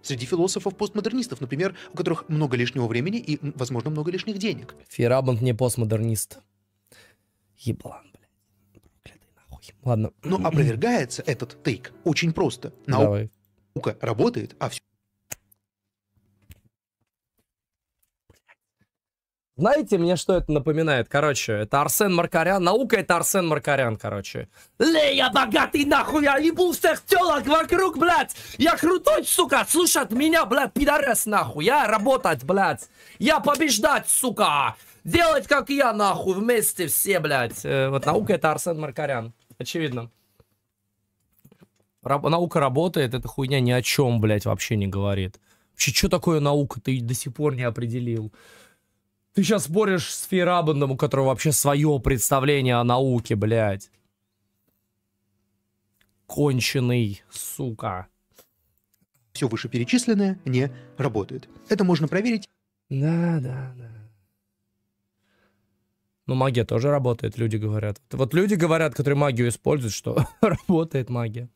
Среди философов-постмодернистов, например, у которых много лишнего времени и, возможно, много лишних денег. Фейрабанд не постмодернист. Еблан, блядь. Проклятый нахуй. Ладно, Но [clears throat] опровергается этот тейк очень просто. Наука давай. работает, а все Знаете, мне что это напоминает? Короче, это Арсен Маркарян. Наука это Арсен Маркарян, короче. Ле, я богатый, нахуй, я ебу всех телок вокруг, блядь. Я крутой, сука, слушать меня, блядь, пидорас, нахуй. Я работать, блядь. Я побеждать, сука. Делать, как я, нахуй, вместе все, блядь. Э, вот наука это Арсен Маркарян. Очевидно. Раб- наука работает, эта хуйня ни о чем, блядь, вообще не говорит. Вообще, что такое наука, ты до сих пор не определил. Ты сейчас споришь с Фейрабандом, у которого вообще свое представление о науке, блядь. Конченый, сука. все вышеперечисленное не работает. Это можно проверить Да, да, да. Ну, магия тоже работает, люди говорят. Вот люди говорят, которые магию используют, что [laughs] работает магия.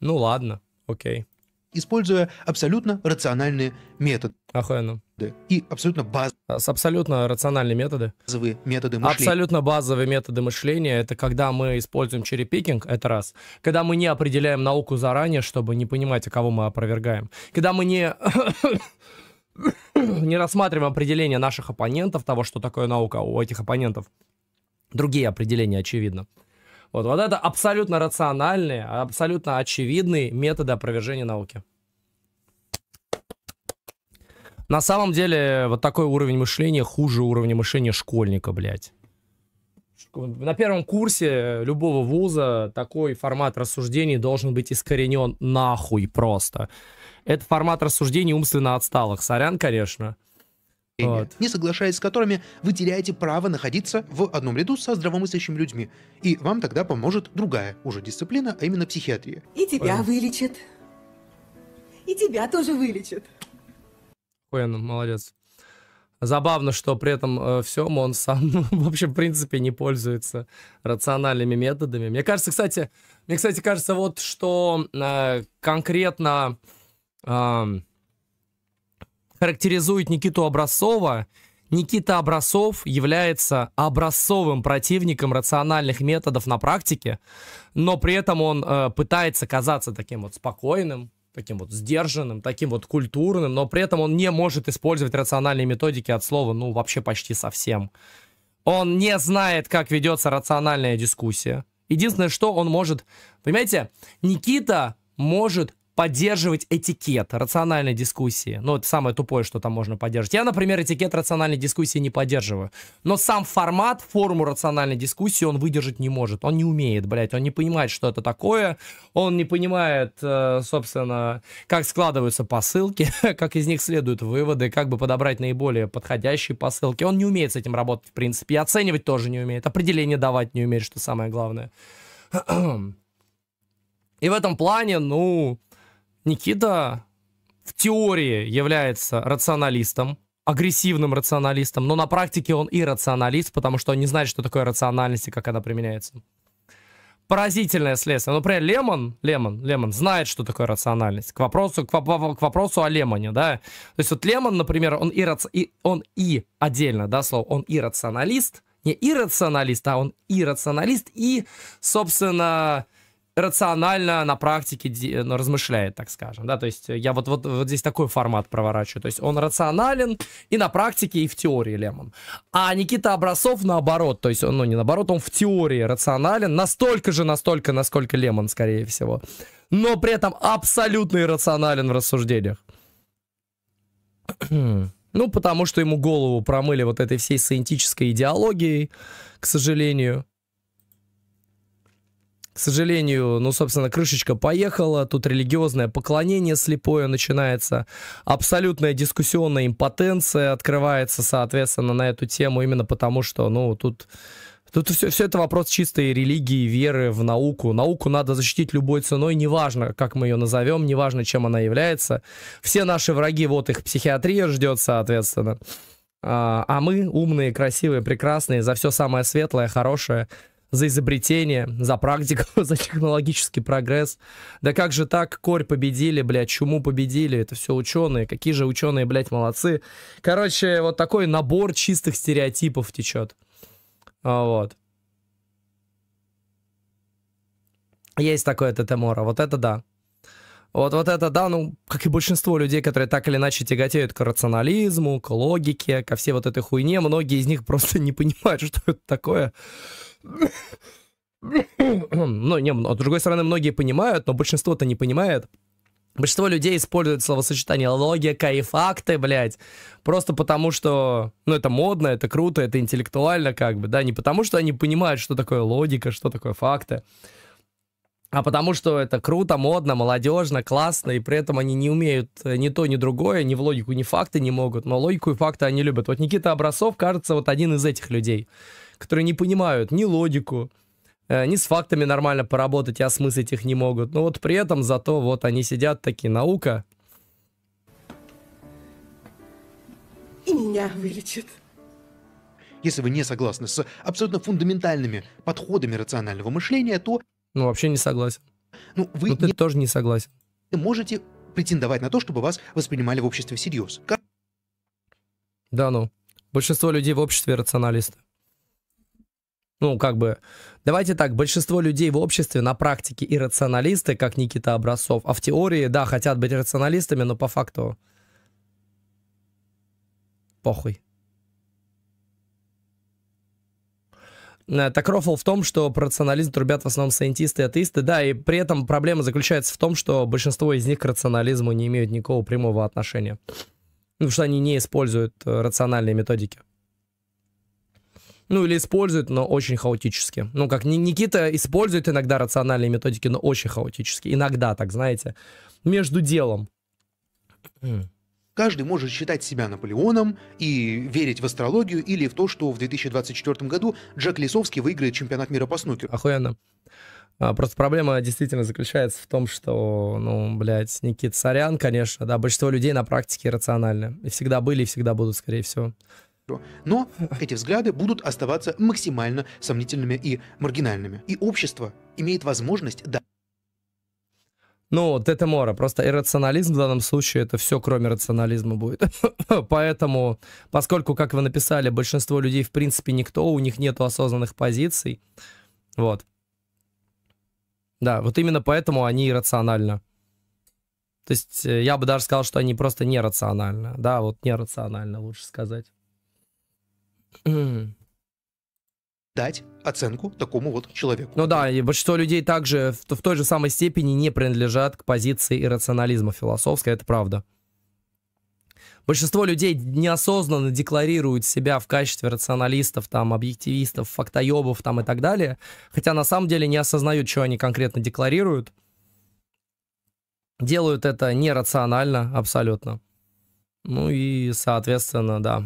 Ну ладно, окей. Используя абсолютно рациональные методы Охуенно. и абсолютно А С абсолютно рациональные методы. базовые методы мышления. Абсолютно базовые методы мышления это когда мы используем черепикинг, это раз. Когда мы не определяем науку заранее, чтобы не понимать, а кого мы опровергаем. Когда мы не, [coughs] не рассматриваем определение наших оппонентов, того, что такое наука у этих оппонентов. Другие определения, очевидно. Вот, вот это абсолютно рациональные, абсолютно очевидные методы опровержения науки. На самом деле, вот такой уровень мышления хуже уровня мышления школьника, блядь. На первом курсе любого вуза такой формат рассуждений должен быть искоренен нахуй просто. Это формат рассуждений умственно отсталых. Сорян, конечно. Вот. не соглашаясь с которыми вы теряете право находиться в одном ряду со здравомыслящими людьми. И вам тогда поможет другая уже дисциплина, а именно психиатрия. И тебя вылечат. И тебя тоже вылечат. Охуенно, молодец. Забавно, что при этом э, всем он сам [laughs] ну, вообще в принципе не пользуется рациональными методами. Мне кажется, кстати, мне, кстати, кажется, вот что э, конкретно э, характеризует Никиту Образцова. Никита Образцов является образцовым противником рациональных методов на практике, но при этом он э, пытается казаться таким вот спокойным, таким вот сдержанным, таким вот культурным, но при этом он не может использовать рациональные методики от слова, ну, вообще почти совсем. Он не знает, как ведется рациональная дискуссия. Единственное, что он может... Понимаете, Никита может поддерживать этикет рациональной дискуссии. Ну, это самое тупое, что там можно поддерживать. Я, например, этикет рациональной дискуссии не поддерживаю. Но сам формат, форму рациональной дискуссии он выдержать не может. Он не умеет, блядь. Он не понимает, что это такое. Он не понимает, э, собственно, как складываются посылки, [laughs] как из них следуют выводы, как бы подобрать наиболее подходящие посылки. Он не умеет с этим работать, в принципе. И оценивать тоже не умеет. Определение давать не умеет, что самое главное. [clears throat] И в этом плане, ну, Никита в теории является рационалистом, агрессивным рационалистом, но на практике он и рационалист, потому что он не знает, что такое рациональность и как она применяется. Поразительное следствие. Например, Лемон, Лемон, Лемон знает, что такое рациональность. К вопросу, к, к вопросу о Лемоне, да. То есть вот Лемон, например, он и, раци... и, он и отдельно, да, слово, он и рационалист, не иррационалист, а он и рационалист, и, собственно, рационально на практике де- ну, размышляет, так скажем, да, то есть я вот, вот, вот здесь такой формат проворачиваю, то есть он рационален и на практике, и в теории Лемон. А Никита Образцов наоборот, то есть он, ну не наоборот, он в теории рационален, настолько же, настолько, насколько Лемон, скорее всего, но при этом абсолютно иррационален в рассуждениях. [clears throat] Ну, потому что ему голову промыли вот этой всей сciентической идеологией, к сожалению. К сожалению, ну, собственно, крышечка поехала, тут религиозное поклонение слепое начинается, абсолютная дискуссионная импотенция открывается, соответственно, на эту тему, именно потому что, ну, тут... Тут все, все это вопрос чистой религии, веры в науку. Науку надо защитить любой ценой, неважно, как мы ее назовем, неважно, чем она является. Все наши враги, вот их психиатрия ждет, соответственно. А, а мы умные, красивые, прекрасные, за все самое светлое, хорошее, за изобретение, за практику, [laughs] за технологический прогресс. Да как же так, корь победили, блядь, чуму победили, это все ученые, какие же ученые, блядь, молодцы. Короче, вот такой набор чистых стереотипов течет. А, Вот. Есть такое Тетемора, вот это да. Вот, вот это, да, ну, как и большинство людей, которые так или иначе тяготеют к рационализму, к логике, ко всей вот этой хуйне, многие из них просто [laughs] не понимают, что это такое. Ну, не, но, с другой стороны, многие понимают, но большинство-то не понимает. Большинство людей используют словосочетание логика и факты, блядь, просто потому что, ну, это модно, это круто, это интеллектуально, как бы, да, не потому что они понимают, что такое логика, что такое факты, а потому что это круто, модно, молодежно, классно, и при этом они не умеют ни то, ни другое, ни в логику, ни факты не могут, но логику и факты они любят. Вот Никита Образцов, кажется, вот один из этих людей, которые не понимают ни логику, э, ни с фактами нормально поработать и осмыслить их не могут. Но вот при этом зато вот они сидят такие, наука, И меня вылечат. Если вы не согласны с абсолютно фундаментальными подходами рационального мышления, то ну, вообще не согласен. ну, вы Ну, ты не тоже не согласен. можете претендовать на то, чтобы вас воспринимали в обществе всерьез. Как Да ну. Большинство людей в обществе рационалисты. Ну, как бы, давайте так, большинство людей в обществе на практике и рационалисты, как Никита Образцов, а в теории, да, хотят быть рационалистами, но по факту похуй. Э, Так рофл в том, что про рационализм трубят в основном сайентисты и атеисты, да, и при этом проблема заключается в том, что большинство из них к рационализму не имеют никакого прямого отношения. Ну, Потому что они не используют э, рациональные методики. Ну, или используют, но очень хаотически. Ну, как Ни- Никита использует иногда рациональные методики, но очень хаотически. Иногда, так знаете, между делом. Каждый может считать себя Наполеоном и верить в астрологию или в то, что в 2024 году Джек Лисовский выиграет чемпионат мира по снукеру. Охуенно. А, просто проблема действительно заключается в том, что, ну, блядь, Никит Сорян, конечно, да, большинство людей на практике рациональны. И всегда были, и всегда будут, скорее всего. Но эти взгляды будут оставаться максимально сомнительными и маргинальными. И общество имеет возможность да, Ну, мора. Просто иррационализм в данном случае это все, кроме рационализма будет. [laughs] Поэтому, поскольку, как вы написали, большинство людей, в принципе, никто, у них нету осознанных позиций. Вот. Да, вот именно поэтому они иррациональны. То есть э, я бы даже сказал, что они просто нерациональны. Да, вот нерационально, лучше сказать. Дать оценку такому вот человеку. Ну да, и большинство людей также в, в той же самой степени не принадлежат к позиции иррационализма философской, это правда. Большинство людей неосознанно декларируют себя в качестве рационалистов, там, объективистов, фактоебов там, и так далее, хотя на самом деле не осознают, что они конкретно декларируют. Делают это нерационально абсолютно. Ну и, соответственно, да,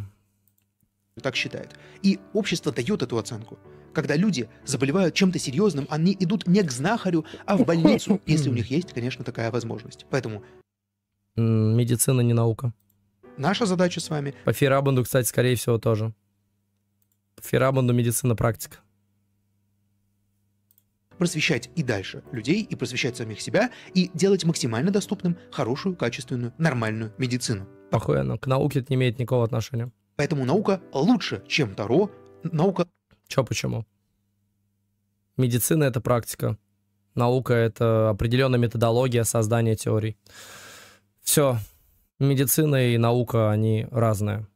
так считает. И общество дает эту оценку. Когда люди заболевают чем-то серьезным, они идут не к знахарю, а в больницу, [laughs] если у них есть, конечно, такая возможность. Поэтому Медицина не наука. наша задача с вами По Ферабанду, кстати, скорее всего, тоже. По Ферабанду медицина практика. просвещать и дальше людей, и просвещать самих себя, и делать максимально доступным хорошую, качественную, нормальную медицину. Охуенно. К науке это не имеет никакого отношения. Поэтому наука лучше, чем Таро. Наука Чё почему? Медицина — это практика. Наука — это определенная методология создания теорий. Все. Медицина и наука, они разные.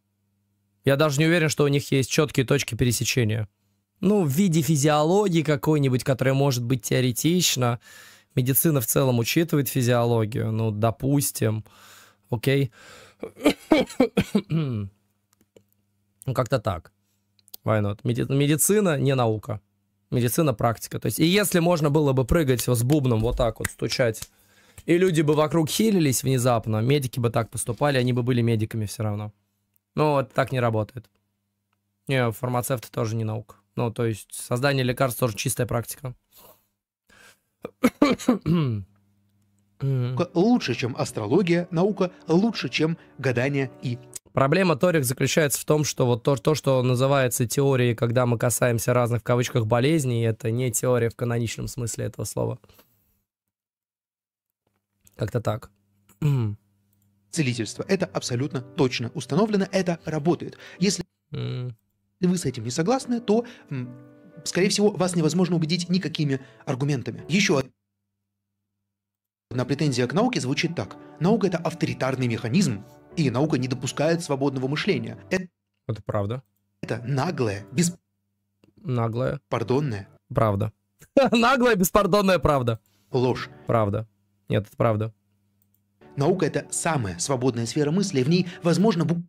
Я даже не уверен, что у них есть четкие точки пересечения. Ну, в виде физиологии какой-нибудь, которая может быть теоретична. Медицина в целом учитывает физиологию. Ну, допустим. Окей. Ну, как-то так. Why not? Меди- Медицина не наука. Медицина практика. То есть, и если можно было бы прыгать с бубном вот так вот, стучать, и люди бы вокруг хилились внезапно, медики бы так поступали, они бы были медиками все равно. Но вот так не работает. Не, фармацевты тоже не наука. Ну, то есть, создание лекарств тоже чистая практика. лучше, чем астрология, наука лучше, чем гадание и Проблема Торик заключается в том, что вот то, то, что называется теорией, когда мы касаемся разных в кавычках болезней, это не теория в каноничном смысле этого слова. Как-то так. [clears throat] целительство. Это абсолютно точно установлено, это работает. Если М. вы с этим не согласны, то, скорее всего, вас невозможно убедить никакими аргументами. Еще одна претензия к науке звучит так. Наука — это авторитарный механизм, и наука не допускает свободного мышления. Это Это правда. наглая, Наглая. беспардонная Правда. [laughs] Наглая, беспардонная правда. ложь. Правда. Нет, это правда. Наука — это самая свободная сфера мысли, в ней возможно бу-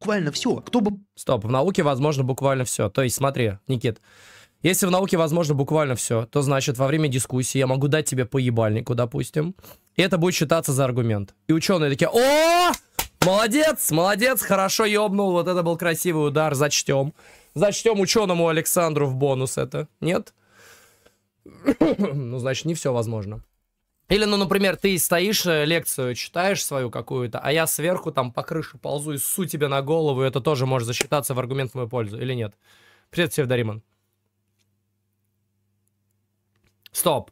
буквально все. Кто бы Стоп, в науке возможно буквально все. То есть, смотри, Никит, если в науке возможно буквально все, то значит во время дискуссии я могу дать тебе поебальнику, допустим, и это будет считаться за аргумент. И ученые такие, о, молодец, молодец, хорошо ёбнул, вот это был красивый удар, зачтем. Зачтем ученому Александру в бонус это. Нет? ну, значит, не все возможно. Или, ну, например, ты стоишь, э, лекцию читаешь свою какую-то, а я сверху там по крыше ползу и ссу тебе на голову, и это тоже может засчитаться в аргумент в мою пользу, или нет? Привет, Севдариман. Стоп.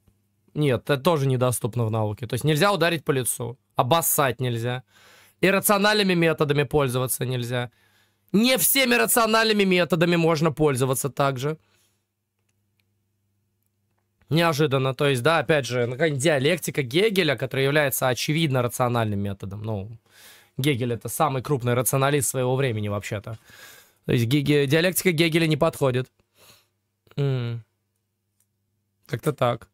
Нет, это тоже недоступно в науке. То есть нельзя ударить по лицу, обоссать нельзя. Иррациональными методами пользоваться нельзя. Не всеми рациональными методами можно пользоваться также. Неожиданно. То есть, да, опять же, ну, диалектика Гегеля, которая является очевидно рациональным методом. Ну, Гегель это самый крупный рационалист своего времени вообще-то. То есть Геге- диалектика Гегеля не подходит. М. Как-то так.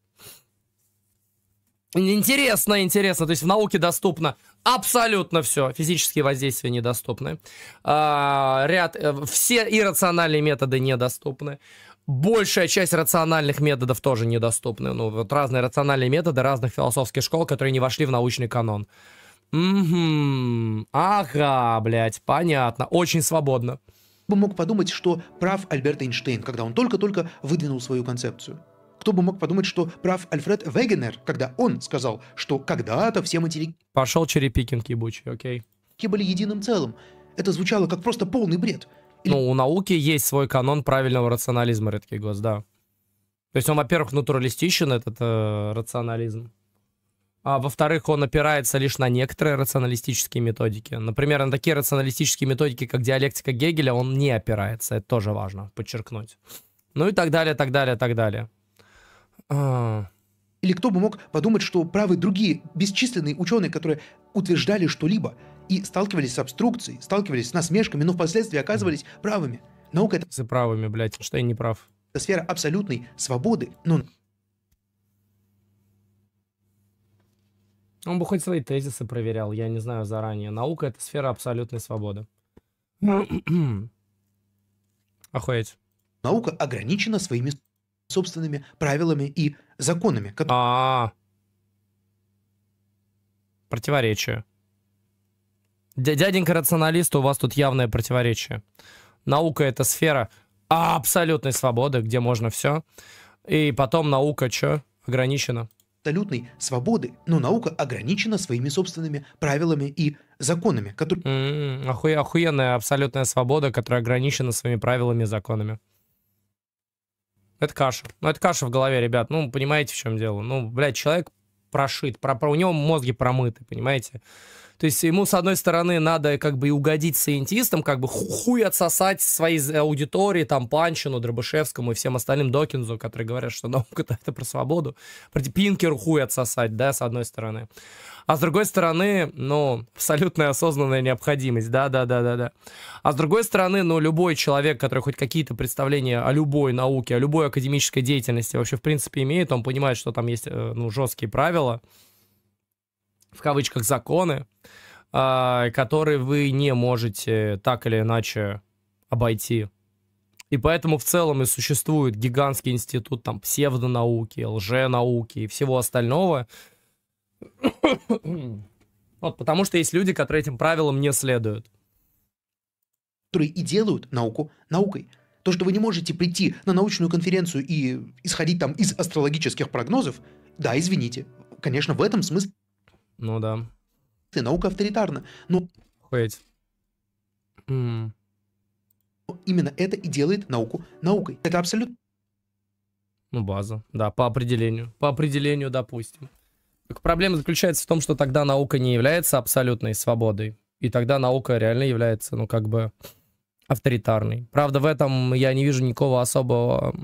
Интересно, интересно. То есть в науке доступно абсолютно все. Физические воздействия недоступны. А, ряд, э, все иррациональные методы недоступны. Большая часть рациональных методов тоже недоступны. Ну, вот разные рациональные методы разных философских школ, которые не вошли в научный канон. Угу. Ага, блядь, понятно. Очень свободно. Мог подумать, что прав Альберт Эйнштейн, когда он только-только выдвинул свою концепцию? Кто бы мог подумать, что прав Альфред Вегенер, когда он сказал, что когда-то все материки Пошел черепикинг ебучий, окей. были единым целым? Это звучало как просто полный бред. Ну, у науки есть свой канон правильного рационализма, редкий гость, да. То есть он, во-первых, натуралистичен, этот э, рационализм. А во-вторых, он опирается лишь на некоторые рационалистические методики. Например, на такие рационалистические методики, как диалектика Гегеля, он не опирается. Это тоже важно подчеркнуть. Ну и так далее, так далее, так далее. А, Или кто бы мог подумать, что правы другие бесчисленные ученые, которые утверждали что-либо и сталкивались с обструкцией, сталкивались с насмешками, но впоследствии оказывались правыми. Наука — это с правыми, блядь, что я не прав. сфера абсолютной свободы, но Он бы хоть свои тезисы проверял, я не знаю заранее. Наука — это сфера абсолютной свободы. Охуеть. наука ограничена своими собственными правилами и законами, которые А, противоречие. Дя- Дяденька рационалист, у вас тут явное противоречие. Наука это сфера абсолютной свободы, где можно все. И потом наука что? Ограничена. абсолютной свободы, но наука ограничена своими собственными правилами и законами, которые М, охуе- охуенная абсолютная свобода, которая ограничена своими правилами и законами. Это каша. Ну, это каша в голове, ребят. Ну, понимаете, в чем дело? Ну, блядь, человек прошит, про, про- у него мозги промыты, понимаете? То есть ему, с одной стороны, надо как бы и угодить сайентистам, как бы ху- хуй отсосать своей аудитории, там, Панчину, Дробышевскому и всем остальным Докинзу, которые говорят, что [laughs] наука это про свободу. Пинкеру хуй отсосать, да, с одной стороны. А с другой стороны, ну, абсолютная осознанная необходимость, да-да-да-да-да. А с другой стороны, ну, любой человек, который хоть какие-то представления о любой науке, о любой академической деятельности вообще, в принципе, имеет, он понимает, что там есть, э, ну, жесткие правила, в кавычках, законы, а, которые вы не можете так или иначе обойти. И поэтому в целом и существует гигантский институт там псевдонауки, лженауки и всего остального. [coughs] Вот, потому что есть люди, которые этим правилам не следуют. которые и делают науку наукой. То, что вы не можете прийти на научную конференцию и исходить там из астрологических прогнозов, да, извините. Конечно, в этом смысле Ну да. наука авторитарна. Но Охуеть. М. именно это и делает науку наукой. Это абсолютно Ну, база. Да, по определению. По определению, допустим. Так проблема заключается в том, что тогда наука не является абсолютной свободой. И тогда наука реально является, ну, как бы авторитарной. Правда, в этом я не вижу никакого особого...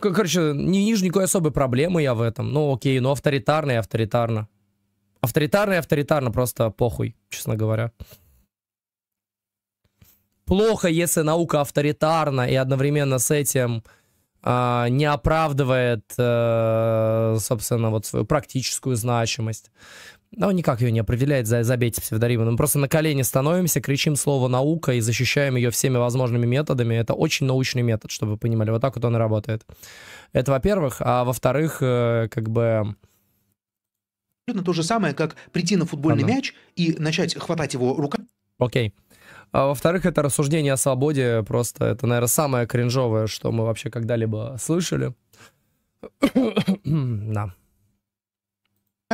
Короче, не вижу никакой особой проблемы я в этом. Ну, окей, ну, авторитарно и авторитарно. Авторитарно и авторитарно, просто похуй, честно говоря. Плохо, если наука авторитарна и одновременно с этим а, не оправдывает, э, собственно, вот свою практическую значимость. Ну, никак ее не определяет, за- забейте псевдонимы. Мы просто на колени становимся, кричим слово «наука» и защищаем ее всеми возможными методами. Это очень научный метод, чтобы вы понимали. Вот так вот он и работает. Это во-первых. А во-вторых, э, как бы... абсолютно то же самое, как прийти на футбольный Ладно. мяч и начать хватать его руками Окей. А во-вторых, это рассуждение о свободе. Просто это, наверное, самое кринжовое, что мы вообще когда-либо слышали. [coughs] Да.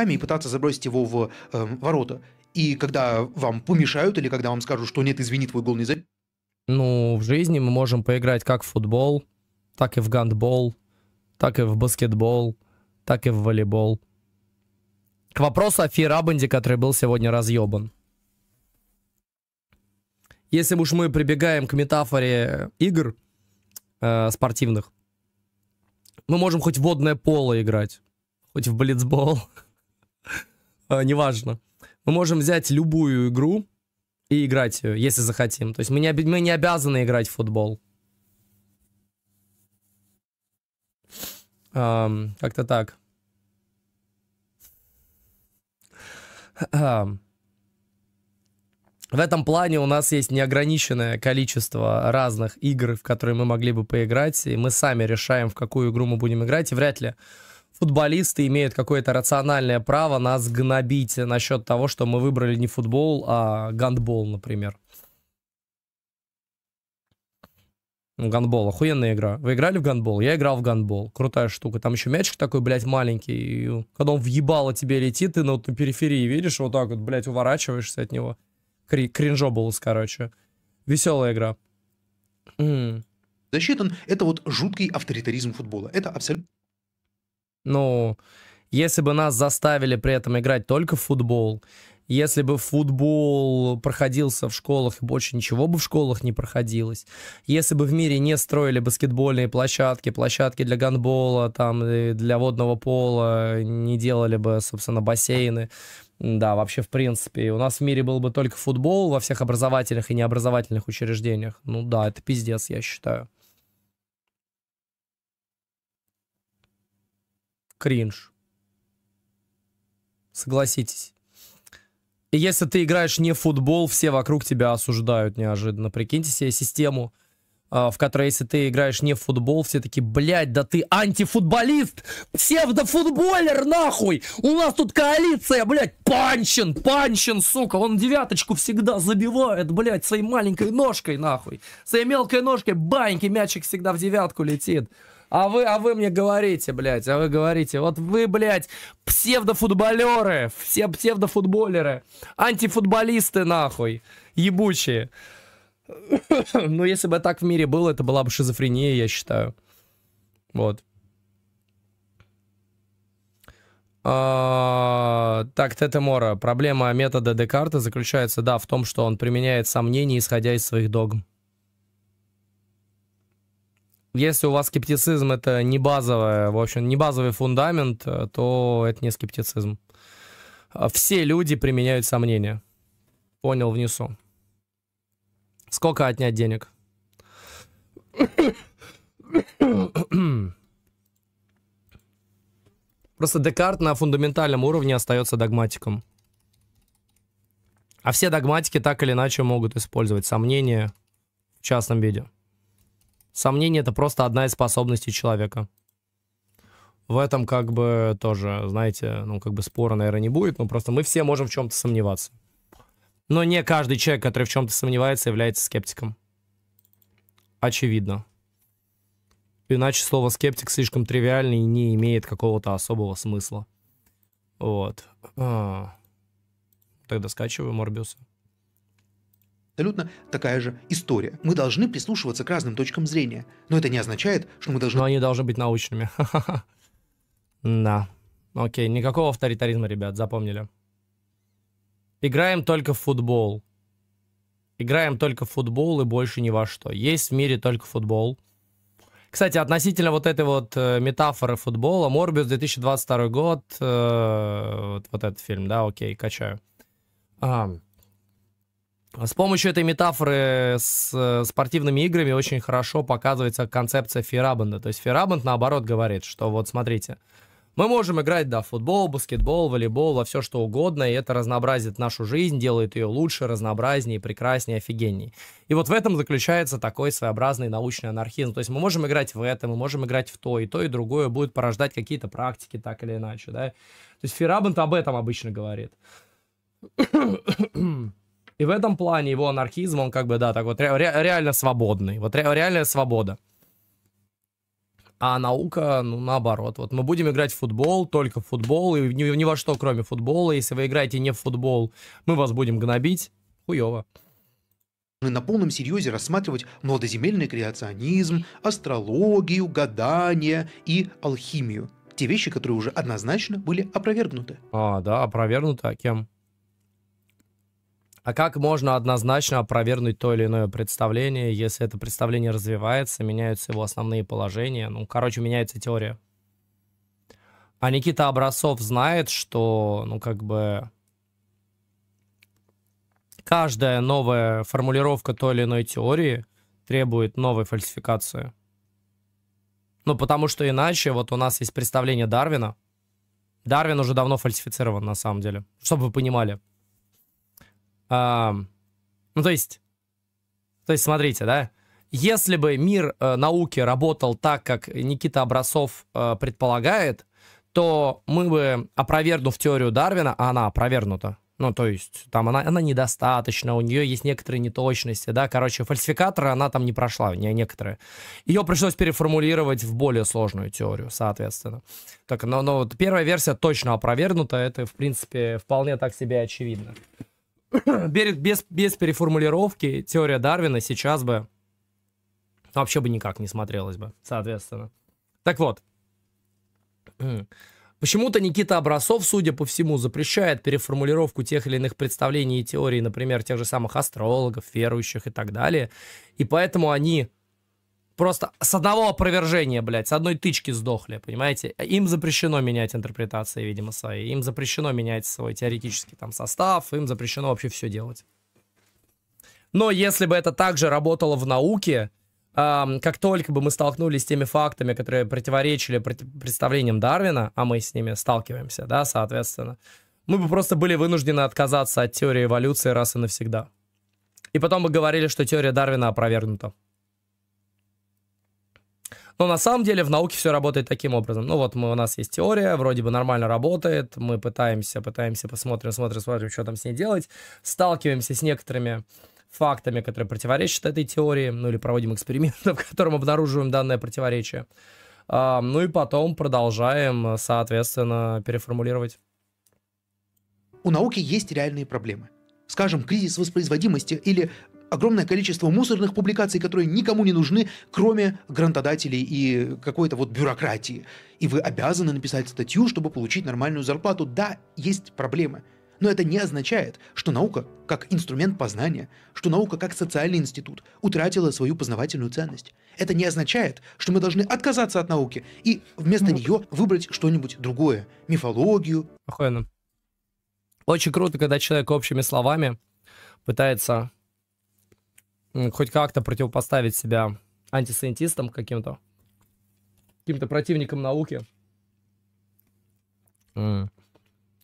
И пытаться забросить его в эм, ворота. И когда вам помешают или когда вам скажут, что нет, извини, твой гол не забит, Ну, в жизни мы можем поиграть как в футбол, так и в гандбол, так и в баскетбол, так и в волейбол. К вопросу о Фирабанде, который был сегодня разъебан. Если уж мы прибегаем к метафоре игр э, спортивных, мы можем хоть в водное поло играть, хоть в блицбол, [laughs] Э, неважно. Мы можем взять любую игру, и играть ее, если захотим. То есть мы не, мы не обязаны играть в футбол. Ам, как-то так. В этом плане у нас есть неограниченное количество разных игр, в которые мы могли бы поиграть, и мы сами решаем, в какую игру мы будем играть, и вряд ли футболисты имеют какое-то рациональное право нас гнобить насчет того, что мы выбрали не футбол, а гандбол, например. Ну, гандбол, охуенная игра. Вы играли в гандбол? Я играл в гандбол. Крутая штука. Там еще мячик такой, блядь, маленький. И когда он въебало тебе летит, ты на, вот, на периферии видишь, вот так вот, блядь, уворачиваешься от него. Кри кринжобулус, короче. Веселая игра. М. засчитан, это вот жуткий авторитаризм футбола. Это абсолютно Ну, если бы нас заставили при этом играть только в футбол, если бы футбол проходился в школах, и больше ничего бы в школах не проходилось, если бы в мире не строили баскетбольные площадки, площадки для гандбола, там, для водного пола, не делали бы, собственно, бассейны, да, вообще, в принципе, у нас в мире был бы только футбол во всех образовательных и необразовательных учреждениях. Ну да, это пиздец, я считаю. Кринж. Согласитесь. И если ты играешь не в футбол, все вокруг тебя осуждают неожиданно. Прикиньте себе систему, а, в которой, если ты играешь не в футбол, все таки блядь, да ты антифутболист, псевдофутболер, нахуй! У нас тут коалиция, блядь, Панчин, Панчин, сука, он девяточку всегда забивает, блядь, своей маленькой ножкой, нахуй. Своей мелкой ножкой, баньки, мячик всегда в девятку летит. А вы, а вы мне говорите, блядь, а вы говорите, вот вы, блядь, псевдофутболеры, все псевдофутболеры, антифутболисты, нахуй, ебучие. [coughs] Ну, если бы так в мире было, это была бы шизофрения, я считаю. Вот. А, так, Тетемора. Проблема метода Декарта заключается, да, в том, что он применяет сомнения, исходя из своих догм. Если у вас скептицизм это не базовое, в общем, не базовый фундамент, э, то это не скептицизм. А Все люди применяют сомнения. Понял, внесу. Сколько отнять денег? Просто Декарт на фундаментальном уровне остается догматиком. А все догматики так или иначе могут использовать сомнения в частном виде. Сомнение это просто одна из способностей человека. В этом как бы тоже, знаете, ну как бы спора, наверное, не будет, но просто мы все можем в чем-то сомневаться. Но не каждый человек, который в чем-то сомневается, является скептиком. Очевидно. Иначе слово скептик слишком тривиальный и не имеет какого-то особого смысла. Вот. А. Тогда скачиваю Морбиуса. Абсолютно такая же история. Мы должны прислушиваться к разным точкам зрения, но это не означает, что мы должны Но они должны быть научными. [laughs] Да. Окей, никакого авторитаризма, ребят, запомнили. Играем только в футбол. Играем только в футбол и больше ни во что. Есть в мире только футбол. Кстати, относительно вот этой вот э, метафоры футбола, Морбиус 2022 год, э, вот, этот фильм, да, окей, качаю. С помощью этой метафоры с э, спортивными играми очень хорошо показывается концепция Ферабанда. То есть Ферабанд, наоборот, говорит, что вот смотрите, мы можем играть, да, в футбол, баскетбол, волейбол, во все что угодно, и это разнообразит нашу жизнь, делает ее лучше, разнообразнее, прекраснее, офигенней. И вот в этом заключается такой своеобразный научный анархизм. То есть мы можем играть в это, мы можем играть в то, и то, и другое будет порождать какие-то практики, так или иначе, да. То есть Ферабант об этом обычно говорит. И в этом плане его анархизм, он как бы, да, так вот ре- ре- реально свободный. Вот ре- реальная свобода. А наука, ну, наоборот. Вот мы будем играть в футбол, только в футбол, и ни, ни во что, кроме футбола. Если вы играете не в футбол, мы вас будем гнобить. Хуёво. на полном серьезе рассматривать младоземельный креационизм, астрологию, гадание и алхимию. Те вещи, которые уже однозначно были опровергнуты. А, да, опровергнуто. А кем? А как можно однозначно опровергнуть то или иное представление, если это представление развивается, меняются его основные положения? Ну, короче, меняется теория. А Никита Образцов знает, что, ну, как бы, каждая новая формулировка той или иной теории требует новой фальсификации. Ну, потому что иначе вот у нас есть представление Дарвина. Дарвин уже давно фальсифицирован, на самом деле. Чтобы вы понимали. А, ну, то есть, то есть, смотрите, да, если бы мир э, науки работал так, как Никита Образцов э, предполагает, то мы бы, опровергнув теорию Дарвина, а она опровергнута, ну, то есть, там она, она недостаточна, у нее есть некоторые неточности, да, короче, фальсификаторы она там не прошла, не некоторые. Ее пришлось переформулировать в более сложную теорию, соответственно. Так, но, но вот первая версия точно опровергнута, это, в принципе, вполне так себе очевидно. [clears throat] без, без переформулировки теория Дарвина сейчас бы вообще бы никак не смотрелась бы, соответственно. Так вот, [clears throat] Почему-то Никита Образцов, судя по всему, запрещает переформулировку тех или иных представлений и теорий, например, тех же самых астрологов, верующих и так далее. И поэтому они просто с одного опровержения, блядь, с одной тычки сдохли, понимаете? Им запрещено менять интерпретации, видимо, свои. Им запрещено менять свой теоретический там состав, им запрещено вообще все делать. Но если бы это также работало в науке, как только бы мы столкнулись с теми фактами, которые противоречили представлениям Дарвина, а мы с ними сталкиваемся, да, соответственно, мы бы просто были вынуждены отказаться от теории эволюции раз и навсегда. И потом бы говорили, что теория Дарвина опровергнута. Но на самом деле в науке все работает таким образом. Ну вот мы, у нас есть теория, вроде бы нормально работает, мы пытаемся, пытаемся, посмотрим, смотрим, смотрим, что там с ней делать, сталкиваемся с некоторыми фактами, которые противоречат этой теории, ну или проводим эксперименты, [laughs] в котором обнаруживаем данное противоречие. А, ну и потом продолжаем, соответственно, переформулировать. У науки есть реальные проблемы. Скажем, кризис воспроизводимости или огромное количество мусорных публикаций, которые никому не нужны, кроме грантодателей и какой-то вот бюрократии. И вы обязаны написать статью, чтобы получить нормальную зарплату. Да, есть проблемы – но это не означает, что наука, как инструмент познания, что наука, как социальный институт, утратила свою познавательную ценность. Это не означает, что мы должны отказаться от науки и вместо ну, нее выбрать что-нибудь другое. Мифологию. Охуенно. Очень круто, когда человек общими словами пытается хоть как-то противопоставить себя антисайентистам каким-то, каким-то противникам науки.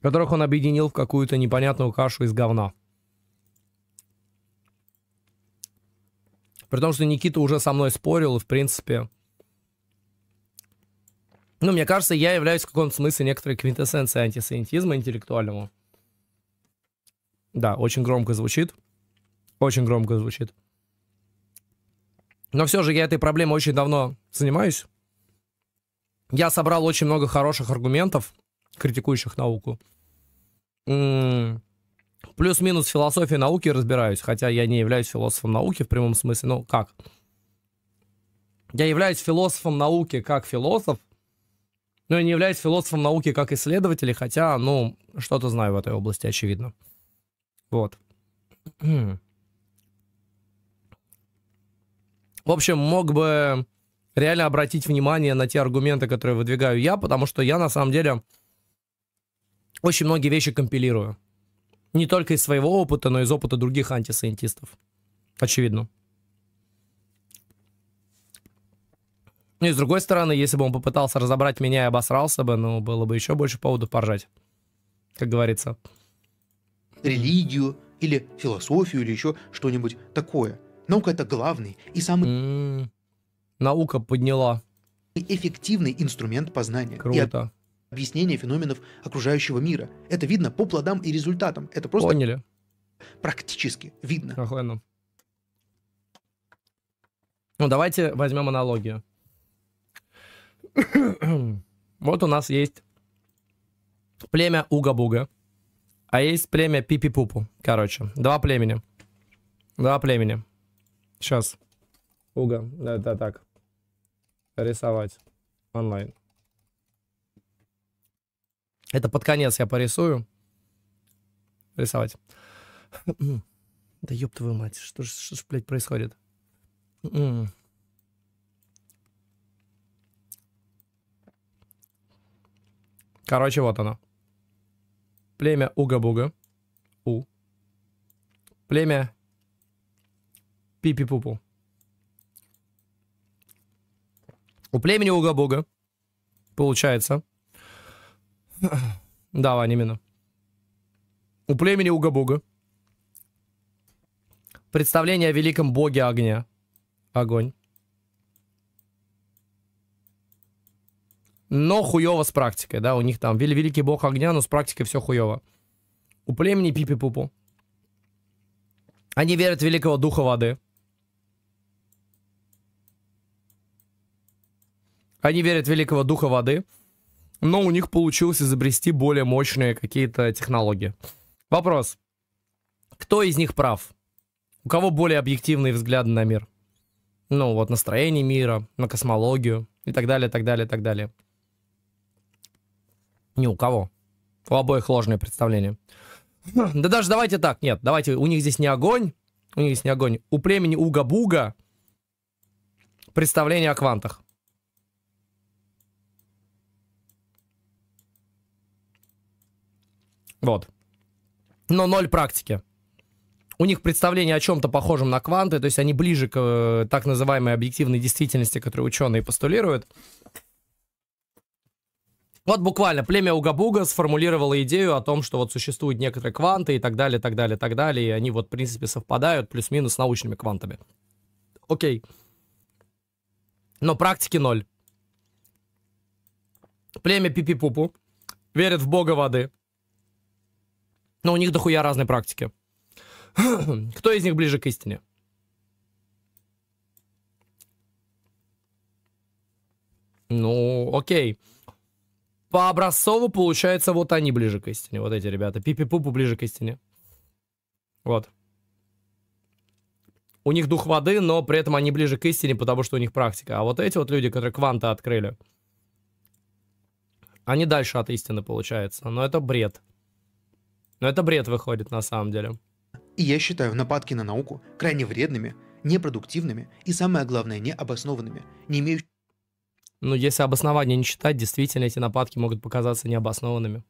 Которых он объединил в какую-то непонятную кашу из говна. При том, что Никита уже со мной спорил, и в принципе... Ну, мне кажется, я являюсь в каком-то смысле некоторой квинтэссенцией антисемитизма интеллектуального. Да, очень громко звучит. Очень громко звучит. Но все же я этой проблемой очень давно занимаюсь. Я собрал очень много хороших аргументов, критикующих науку. Плюс-минус философии науки разбираюсь, хотя я не являюсь философом науки в прямом смысле. Ну, как? Я являюсь философом науки как философ, но я не являюсь философом науки как исследователь, хотя, ну, что-то знаю в этой области, очевидно. Вот. В общем, мог бы реально обратить внимание на те аргументы, которые выдвигаю я, потому что я на самом деле очень многие вещи компилирую. Не только из своего опыта, но и из опыта других антисайентистов. Очевидно. Ну и с другой стороны, если бы он попытался разобрать меня и обосрался бы, ну, было бы еще больше поводов поржать. Как говорится. Религию или философию или еще что-нибудь такое. Наука это главный и самый... М -м, наука подняла. Эффективный инструмент познания. Круто объяснение феноменов окружающего мира. Это видно по плодам и результатам. Это просто Поняли. практически видно. Охуенно. Ну, давайте возьмем аналогию. [coughs] вот у нас есть племя Уга-Буга, а есть племя Пипи-Пупу. Короче, два племени. Два племени. Сейчас. Уга. Это так. Рисовать онлайн. Это под конец я порисую. Рисовать. [clears throat] Да ёб твою мать, что же, что ж, блядь, происходит? Короче, вот оно. Племя Уга-Буга. У. Племя Пипи-Пупу. У племени Уга-Буга получается да, Ваня, именно. У племени Уга-Буга. Представление о великом боге огня. Огонь. но хуево с практикой, да, у них там вел- великий бог огня, но с практикой все хуево. У племени Пипи-Пупу. Они верят в великого духа воды. Они верят в великого духа воды, но у них получилось изобрести более мощные какие-то технологии. Вопрос. Кто из них прав? У кого более объективные взгляды на мир? Ну, вот настроение мира, на космологию и так далее, так далее, так далее. Ни у кого. У обоих ложное представление. Да даже давайте так, нет, давайте, у них здесь не огонь, у них здесь не огонь. У племени Уга-Буга представление о квантах. Вот. Но ноль практики. У них представление о чем-то похожем на кванты, то есть они ближе к э, так называемой объективной действительности, которую ученые постулируют. Вот буквально племя Угабуга сформулировало идею о том, что вот существуют некоторые кванты и так далее, так далее, так далее, и они вот в принципе совпадают плюс-минус с научными квантами. Окей. Но практики ноль. Племя Пипи-Пупу верит в бога воды. Но у них дохуя разной практики. [clears throat] Кто из них ближе к истине? Ну, окей. По образцову получается, вот они ближе к истине. Вот эти ребята. Пипи-пупу ближе к истине. Вот. У них дух воды, но при этом они ближе к истине, потому что у них практика. А вот эти вот люди, которые кванты открыли, они дальше от истины, получается. Но это бред. Но это бред выходит на самом деле. И я считаю нападки на науку крайне вредными, непродуктивными и, самое главное, необоснованными, не имеющими Ну, если обоснования не читать, действительно эти нападки могут показаться необоснованными.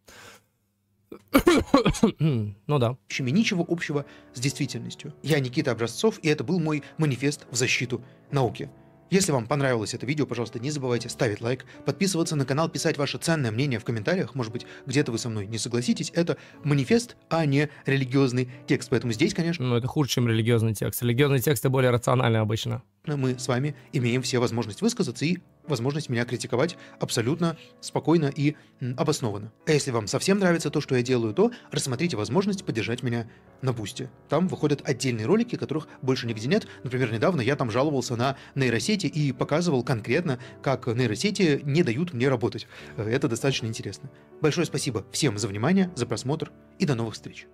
[coughs] ну да. ничего общего с действительностью. Я Никита Образцов, и это был мой манифест в защиту науки. Если вам понравилось это видео, пожалуйста, не забывайте ставить лайк, подписываться на канал, писать ваше ценное мнение в комментариях. Может быть, где-то вы со мной не согласитесь. Это манифест, а не религиозный текст. Поэтому здесь, конечно... Ну, это хуже, чем религиозный текст. Религиозный текст более рациональный обычно. Мы с вами имеем все возможность высказаться и возможность меня критиковать абсолютно спокойно и обоснованно. А если вам совсем нравится то, что я делаю, то рассмотрите возможность поддержать меня на Бусте. Там выходят отдельные ролики, которых больше нигде нет. Например, недавно я там жаловался на нейросети и показывал конкретно, как нейросети не дают мне работать. Это достаточно интересно. Большое спасибо всем за внимание, за просмотр и до новых встреч.